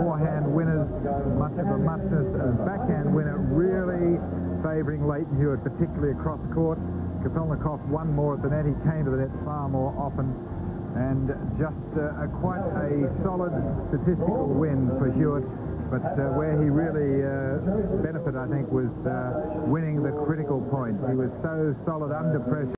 Forehand winners, much of a muchness. And backhand winner really favouring Lleyton Hewitt, particularly across court. Kafelnikov won more at the net. He came to the net far more often. And just uh, a, quite a solid statistical win for Hewitt. But uh, where he really uh, benefited, I think, was uh, winning the critical point. He was so solid under pressure.